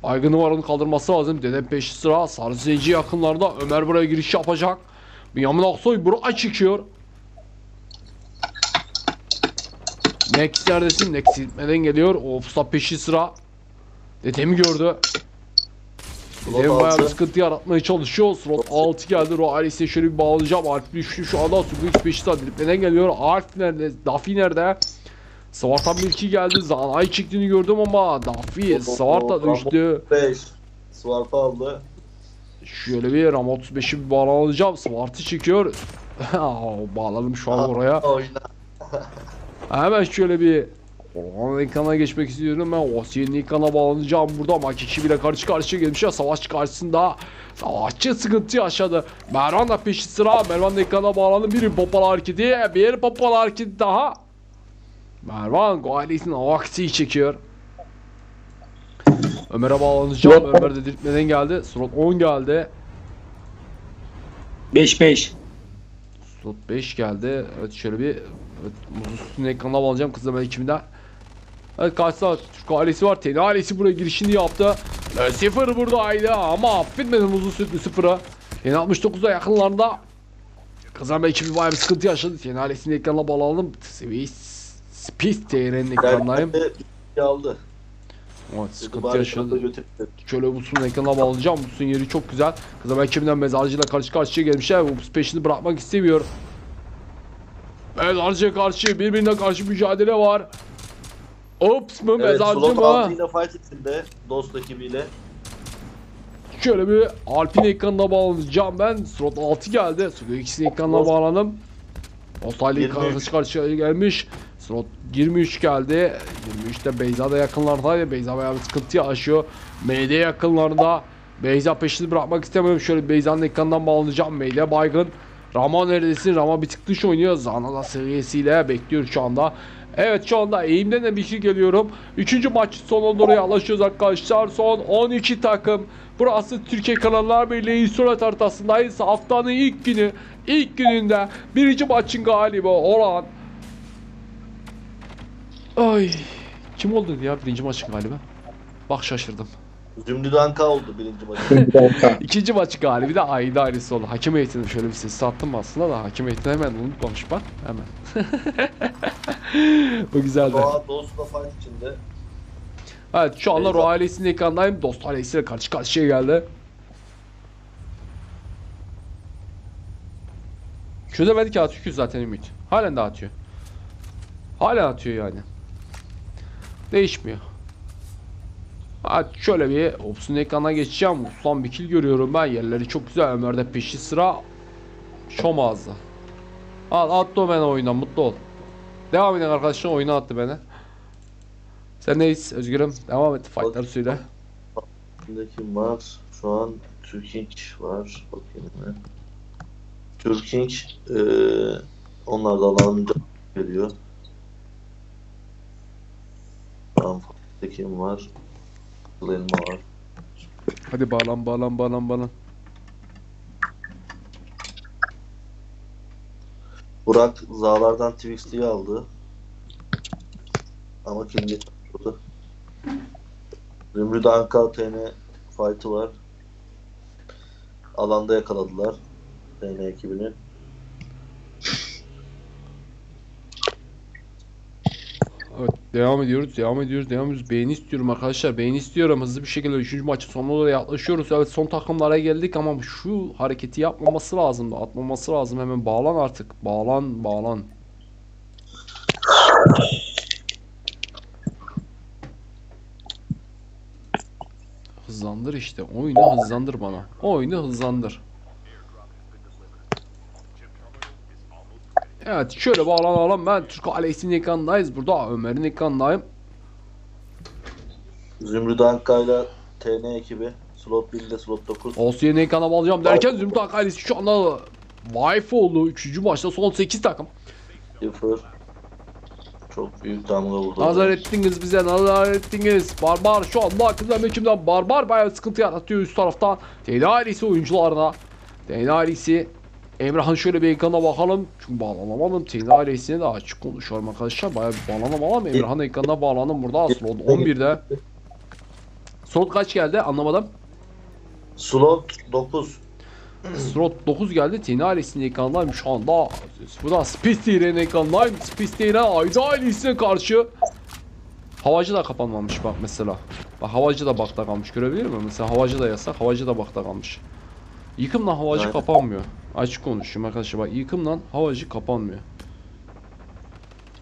Baygın numaranın kaldırması lazım. Dedem peşi sıra. Sarı zenci yakınlarda. Ömer buraya giriş yapacak. Bünyamin Aksoy buraya çıkıyor. Next neredesin? Next gitmeden geliyor. Ofsa peşi sıra. Dedemi gördü. Dedem
Slot
bayağı bir sıkıntı yaratmaya çalışıyor. Slot 6 geldi. Ro ailesiye şöyle bir bağlayacağım. Alp düştü şu anda. Subuix peşi sıra. Dedemden geliyor. Alp nerede? Dafi nerede? Svart'tan bir iki geldi. Zana'yı çektiğini gördüm ama Dafi Svart'la düştü.
5. Swarp aldı.
Şöyle bir Ram 35'i bir bağlanacağım. Svart'ı çekiyor. Aa, Bağladım şu an oraya. Hemen şöyle bir Orhan ekrana geçmek istiyorum ben Osiye'nin ekrana bağlanacağım burada ama iki kişi bile karşı karşıya gelmişler savaş karşısında Savaşçı sıkıntı yaşadı Mervan da peşi sıra Mervan ekrana bağlandı bir popalı hareketi bir popalı hareketi daha Mervan Goalis'in aksiyi çekiyor Ömer'e bağlanacağım Ömer de diriltmeden geldi slot 10 geldi
5-5.
Slot 5 geldi. Evet şöyle bir evet, üstüne ekrana bağlayacağım kızlama ekibinde. Evet karşısında Türk ailesi var. Teni ailesi buraya girişini yaptı. Ve sıfır buradaydı ama affetmedi muzlu sütlü sıfırı. Yeni 69'a yakınlarında kazanma ekibi bayağı bir sıkıntı yaşadı. Teni ailesini ekrana bağlayalım. Seviye Speed TR'nin ekranındayım.
De aldı.
Evet sıkıntı yaşadı. Şöyle Bus'un ekrana bağlayacağım. Bus'un yeri çok güzel. Kızım ekibinden mezarcıyla karşı karşıya gelmişler. Bus peşini bırakmak istemiyor. Mezarcıya karşı birbirine karşı mücadele var. Ops mı
Evet,
mezarcı
Slot
mı?
6 ile fight içinde. Dost ekibiyle.
Şöyle bir Alp'in ekranına bağlanacağım ben. Slot 6 geldi. Slot ikisinin ekranına bağlandım.
23.
karşı karşıya gelmiş. Slot 23 geldi. 23'te Beyza da yakınlardaydı. Beyza bayağı bir sıkıntı yaşıyor. MD yakınlarında. Beyza peşini bırakmak istemiyorum. Şöyle Beyza'nın ekranından bağlanacağım. MD baygın. Rama neredesin? Rama bir tık dış oynuyor. Zana da seviyesiyle bekliyor şu anda. Evet şu anda eğimden de bir şey geliyorum. Üçüncü maç sonuna doğru yaklaşıyoruz arkadaşlar. Son 12 takım. Burası Türkiye Kanallar Birliği surat haritasındayız. Haftanın ilk günü. ilk gününde birinci maçın galibi olan Ay kim oldu ya birinci maçın galibi? Bak şaşırdım.
Zümrüt Anka oldu birinci maçı.
İkinci maçı galibi de Ayda ailesi oldu. Hakem heyetine şöyle bir ses attım aslında da hakem heyetini hemen unutmamış bak hemen. Bu güzeldi.
Doğa Dost'la fight içinde.
Evet şu anda. Ruh ailesinin ekrandayım. Dost ailesiyle karşı karşıya geldi. Çözemedi ki atıyor ki zaten Ümit. Halen de atıyor. Halen atıyor yani. Değişmiyor. Ha şöyle bir Ops'un ekrana geçeceğim. Uslan bir kill görüyorum ben. Yerleri çok güzel. Ömer'de peşi sıra. Şom ağzı. Al attı o beni oyundan mutlu ol. Devam edin arkadaşlar oyuna attı beni. Sen neyiz Özgür'üm? Devam et fightları söyle.
Şimdi kim var? Şu an Türking var. Bakayım ne. Türking eee onlar da alanınca geliyor. Tamam. Kim var? Elma var.
Hadi bağlan bağlan bağlan bağlan.
Burak Zağlar'dan Twixt'yi aldı. Ama kim getirdi? Zümrüt Anka TN fight'ı var. Alanda yakaladılar. TN ekibini.
Evet devam ediyoruz devam ediyoruz devam ediyoruz. Beğeni istiyorum arkadaşlar beğeni istiyorum. Hızlı bir şekilde 3. maçın sonuna doğru yaklaşıyoruz. Evet son takımlara geldik ama şu hareketi yapmaması lazımdı. Atmaması lazım hemen bağlan artık. Bağlan bağlan. Hızlandır işte. Oyunu hızlandır bana. Oyunu hızlandır. Evet şöyle bağlanalım. Ben Türk ailesinin ekranındayız. Burada Ömer'in ekranındayım.
Zümrüt Anka ile TN ekibi. Slot 1 ile slot 9.
Osiye'nin ekrana bağlayacağım derken Zümrüt Ak ailesi şu anda wife oldu. 3. maçta son 8 takım.
0. Çok büyük damga vurdu.
Nazar ettiniz bize nazar ettiniz. Barbar şu anda kızım hükümden Barbar bayağı sıkıntı yaratıyor üst taraftan. Teyze ailesi oyuncularına. Teyze ailesi Emrah'ın şöyle bir ekrana bakalım. Çünkü bağlanamadım. Teyze ailesine de açık konuşuyorum arkadaşlar. Bayağı bağlanamadım. Emrah'ın ekranına bağlandım burada. Slot 11'de. Slot kaç geldi anlamadım.
Slot 9.
Slot 9 geldi. Tina ailesinin ekranındayım şu anda. Burada Spister'in ekranındayım. Spister'e Ayda ailesine karşı. Havacı da kapanmamış bak mesela. Bak havacı da bakta kalmış görebilir mi? Mesela havacı da yasak. Havacı da bakta kalmış. Yıkımla havacı kapanmıyor. Açık konuşayım arkadaşlar bak yıkımla havacı kapanmıyor.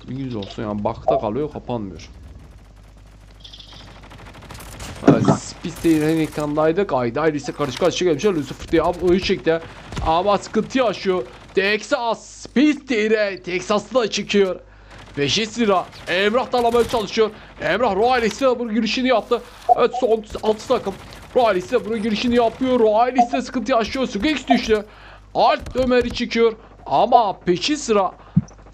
Bilginiz olsun yani bakta kalıyor kapanmıyor. Evet, Spisteyin ekrandaydık. Ayda ise karşı karşıya gelmişler. Lucifer diye abi oyun çekti. Ama sıkıntı yaşıyor. Texas Spisteyre Texas'ta da çıkıyor. 5 lira. Emrah da alamaya çalışıyor. Emrah Royalis'e bunun girişini yaptı. Evet son 6 takım. Royalis'e bunun girişini yapıyor. Royalis'e sıkıntı yaşıyor. Sugix düştü. Alt Ömer'i çıkıyor. Ama peşi sıra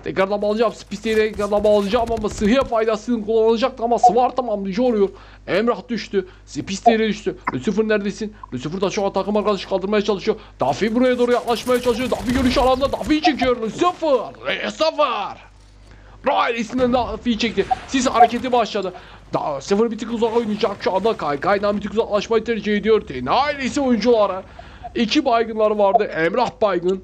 Tekrardan alacağım. Spisteyi tekrardan alacağım ama sıhhiye faydasını kullanacak ama Swart tamamlayıcı oluyor. Emrah düştü. Spisteyi düştü. Lucifer neredesin? Lucifer da şu an takım arkadaşı kaldırmaya çalışıyor. Daffy buraya doğru yaklaşmaya çalışıyor. Daffy görüş alanda Daffy çekiyor. Lucifer. Lucifer. Ryan isminden Daffy'yi çekti. Siz hareketi başladı. Daha sıfır bir tık uzak oynayacak şu anda Kaykay'dan bir tık uzaklaşmayı tercih ediyor. Ten ailesi oyuncuları. İki baygınlar vardı. Emrah baygın.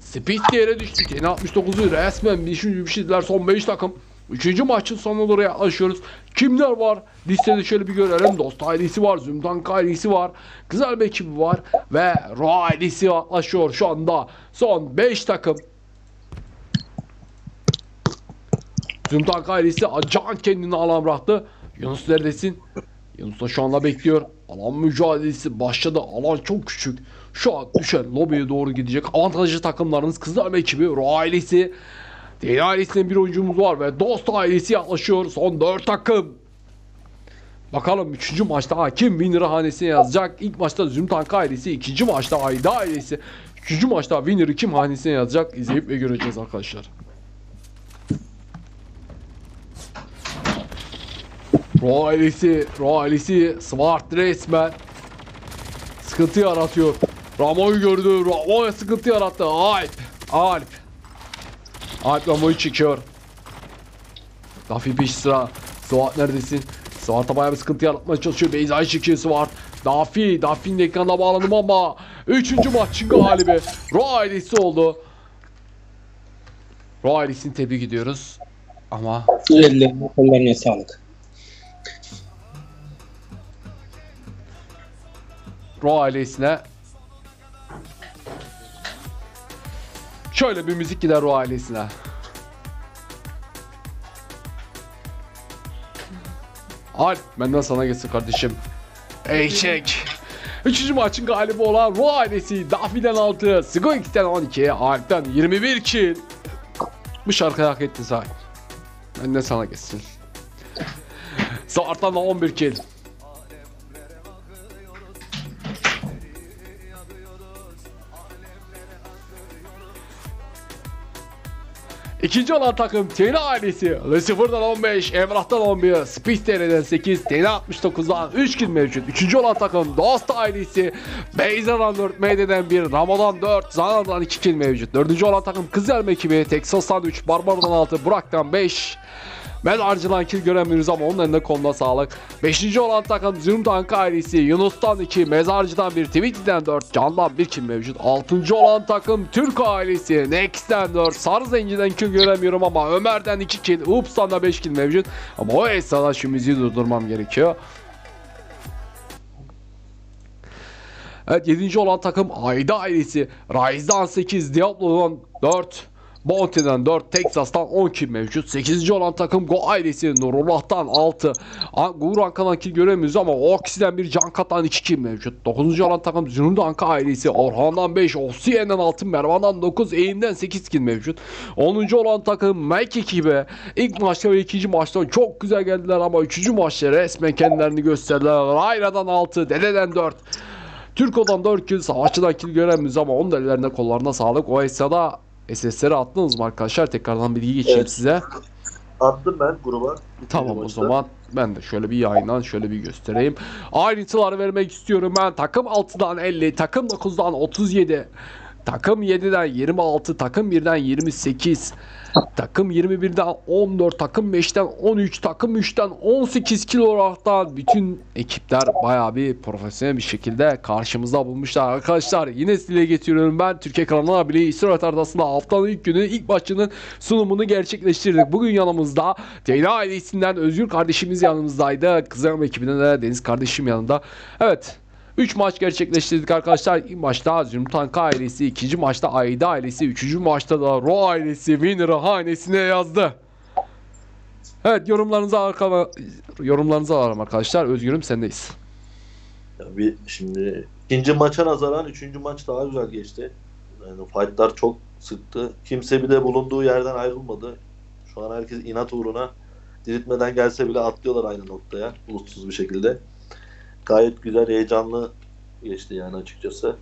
Speed yere düştü. Yine 69'u resmen bir üçüncü bir şeyler son 5 takım. Üçüncü maçın sonuna doğru yaklaşıyoruz. Kimler var? Listede şöyle bir görelim. Dost ailesi var. Zümdank ailesi var. Güzel bir ekibi var. Ve Ro ailesi yaklaşıyor şu anda. Son 5 takım. Zümdank ailesi acan kendini alan bıraktı. Yunus neredesin? Yunus da şu anda bekliyor. Alan mücadelesi başladı. Alan çok küçük. Şu an düşen lobiye doğru gidecek. Avantajlı takımlarınız Kızılama ekibi, Ro ailesi. Değil ailesinden bir oyuncumuz var ve Dost ailesi yaklaşıyor. Son 4 takım. Bakalım 3. maçta kim winner'ı hanesine yazacak? İlk maçta Zümtank ailesi, ikinci maçta Ayda ailesi. Üçüncü maçta winner'ı kim hanesine yazacak? İzleyip ve göreceğiz arkadaşlar. Ro ailesi, Ro ailesi Swart resmen sıkıntı yaratıyor. Ramo'yu gördü. Ramo'ya sıkıntı yarattı. Alp. Alp. Alp Ramo'yu çekiyor. Dafi peş sıra. Suat neredesin? Suat'a bayağı bir sıkıntı yaratmaya çalışıyor. Beyza'yı çekiyor Suat. Dafi. Dafi'nin ekranda bağlandım ama. Üçüncü maçın galibi. Ro ailesi oldu. Ro ailesini tebrik ediyoruz. Ama
Ellerine kollarına sağlık.
Ro ailesine şöyle bir müzik gider Ro ailesine. Alp benden sana geçsin kardeşim. Eşek. Üçüncü maçın galibi olan Ro ailesi Dafi'den 6, Sigoix'ten 12, Alp'ten 21 kill. Bu şarkıyı hak ettin sen. Benden sana geçsin. Sart'tan da 11 kill. İkinci olan takım Tena ailesi. Lucifer'dan 15, Emrah'tan 11, Spister'den 8, Tena 69'dan 3 kill mevcut. Üçüncü olan takım Dost ailesi. Beyza'dan 4, Meyde'den 1, Ramo'dan 4, Zana'dan 2 kill mevcut. Dördüncü olan takım Kızılma ekibi. Texas'tan 3, Barbaro'dan 6, Burak'tan 5, ben harcılan kill göremiyoruz ama onun elinde koluna sağlık. Beşinci olan takım Zümdank ailesi. Yunus'tan 2, Mezarcı'dan 1, Tweety'den 4, Can'dan 1 kill mevcut. Altıncı olan takım Türk ailesi. Next'ten 4, Sarı Zenci'den kill göremiyorum ama Ömer'den 2 kill, Ups'tan da 5 kill mevcut. Ama o esnada şu müziği durdurmam gerekiyor. Evet 7. olan takım Ayda ailesi. Rise'dan 8, Diablo'dan 4, Bounty'den 4, Texas'tan 10 kill mevcut. 8. olan takım Go ailesi Nurullah'tan 6. Gur Anka'dan kill göremiyoruz ama Oksi'den bir Can Kat'tan 2 kill mevcut. 9. olan takım Zünunda Anka ailesi Orhan'dan 5, Osiyen'den 6, Mervan'dan 9, Eğim'den 8 kill mevcut. 10. olan takım Mike ekibi. İlk maçta ve ikinci maçta çok güzel geldiler ama 3. maçta resmen kendilerini gösterdiler. Rayra'dan 6, Dede'den 4. Türko'dan 4 kill, Savaşçı'dan kill göremiyoruz ama onun da ellerine kollarına sağlık. O esnada SS'leri attınız mı arkadaşlar? Tekrardan bilgi geçeyim
Evet.
size.
Attım ben gruba.
Tamam o zaman ben de şöyle bir yayından şöyle bir göstereyim. Ayrıntıları vermek istiyorum ben. Takım 6'dan 50, takım 9'dan 37, takım 7'den 26, takım 1'den 28, takım 21'den 14, takım 5'ten 13, takım 3'ten 18 kilo olaraktan bütün ekipler bayağı bir profesyonel bir şekilde karşımızda bulmuşlar. Arkadaşlar yine size getiriyorum ben Türkiye kanalına bile İsrail Ardası'nda haftanın ilk günü ilk maçının sunumunu gerçekleştirdik. Bugün yanımızda Ceyda ailesinden Özgür kardeşimiz yanımızdaydı. Kızılama ekibinden de Deniz kardeşim yanında. Evet 3 maç gerçekleştirdik arkadaşlar. İlk maçta Zümtanka ailesi, ikinci maçta Ayda ailesi, üçüncü maçta da Ro ailesi winner'ı hanesine yazdı. Evet yorumlarınızı arkama yorumlarınızı alalım arkadaşlar. Özgürüm sendeyiz.
Ya bir şimdi ikinci maça nazaran üçüncü maç daha güzel geçti. Yani fightlar çok sıktı. Kimse bir de bulunduğu yerden ayrılmadı. Şu an herkes inat uğruna diriltmeden gelse bile atlıyorlar aynı noktaya. Bulutsuz bir şekilde. Gayet güzel, heyecanlı geçti yani açıkçası.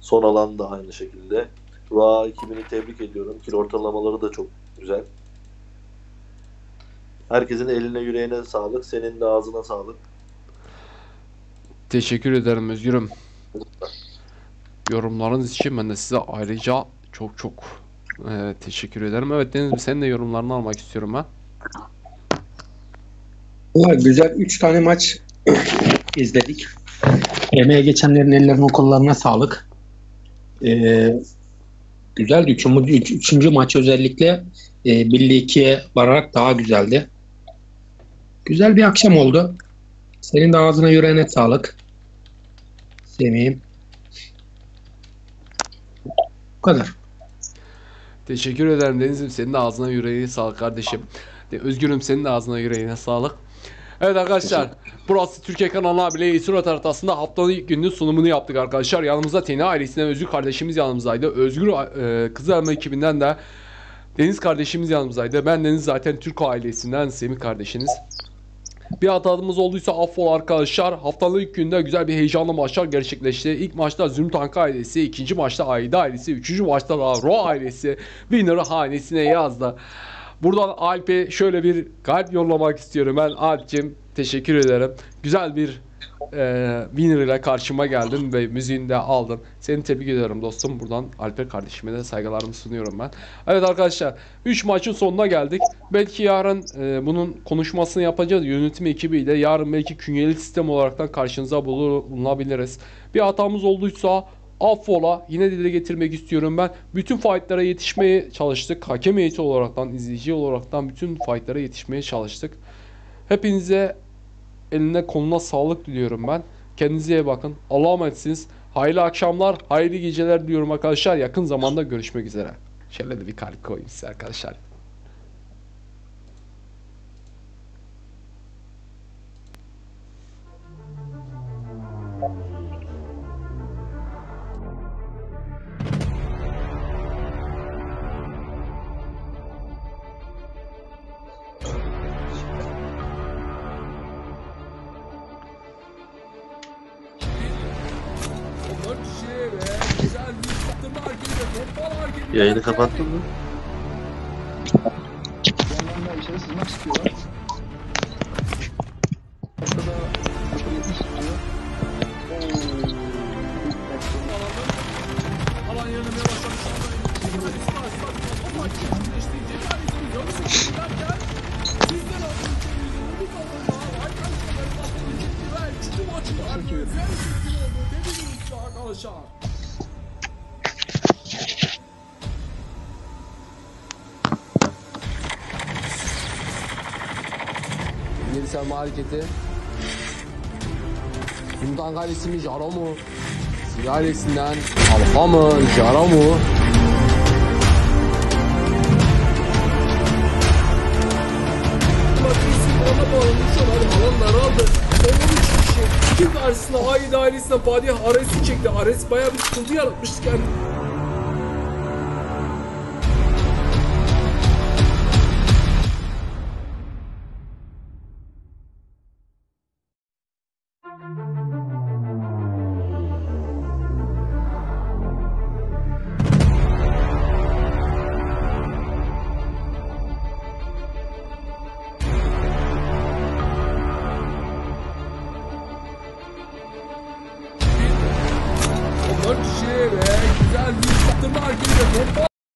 Son alan da aynı şekilde. Ra 2000'i tebrik ediyorum. Kilo ortalamaları da çok güzel. Herkesin eline yüreğine sağlık. Senin de ağzına sağlık.
Teşekkür ederim Özgürüm. Yorumlarınız için ben de size ayrıca çok çok e, teşekkür ederim. Evet Deniz senin de yorumlarını almak istiyorum ben.
Valla güzel 3 tane maç izledik. Emeğe geçenlerin ellerine kollarına sağlık. Ee, güzeldi. Üçüncü, üç- üçüncü maç özellikle e, 1'li 2'ye vararak daha güzeldi. Güzel bir akşam oldu. Senin de ağzına yüreğine sağlık. Semih'im. Bu kadar.
Teşekkür ederim Deniz'im. Senin de ağzına yüreğine sağlık kardeşim. De, Özgürüm senin de ağzına yüreğine sağlık. Evet arkadaşlar burası Türkiye kanalına bile Surat haritasında haftanın ilk gününün sunumunu yaptık arkadaşlar. Yanımızda Teni ailesinden Özgür kardeşimiz yanımızdaydı. Özgür e, kız arama ekibinden de Deniz kardeşimiz yanımızdaydı. Ben Deniz zaten Türk ailesinden Semih kardeşiniz. Bir hatamız olduysa affola arkadaşlar. Haftanın ilk günde güzel bir heyecanlı maçlar gerçekleşti. İlk maçta Zümtank ailesi, ikinci maçta Aida ailesi, üçüncü maçta da Ro ailesi Winner'ı hanesine yazdı. Buradan Alp'e şöyle bir kalp yollamak istiyorum. Ben Alp'cim teşekkür ederim. Güzel bir e, winner ile karşıma geldin ve müziğini de aldın. Seni tebrik ediyorum dostum. Buradan Alper kardeşime de saygılarımı sunuyorum ben. Evet arkadaşlar 3 maçın sonuna geldik. Belki yarın e, bunun konuşmasını yapacağız yönetim ekibiyle. Yarın belki künyeli sistem olaraktan karşınıza bulunabiliriz. Bir hatamız olduysa affola yine dile getirmek istiyorum ben. Bütün fightlara yetişmeye çalıştık. Hakem heyeti olaraktan, izleyici olaraktan bütün fightlara yetişmeye çalıştık. Hepinize eline koluna sağlık diliyorum ben. Kendinize iyi bakın. Allah'a emanetsiniz. Hayırlı akşamlar, hayırlı geceler diliyorum arkadaşlar. Yakın zamanda görüşmek üzere. Şöyle de bir kalp koyayım size arkadaşlar.
Yayını kapattın mı?
Yandan da içeri sızmak istiyorlar. Ortada 0.70 tutuyor.
Alan yenilemeye başlamış anda
Savunma hareketi. Sultan Kalesi mi Jaro mu? Siyah ailesinden Alfa mı? Jaro mu?
İki karşısına Aile ailesinden Fatih Ares'i çekti. Ares bayağı bir sıkıntı yaratmıştı kendine.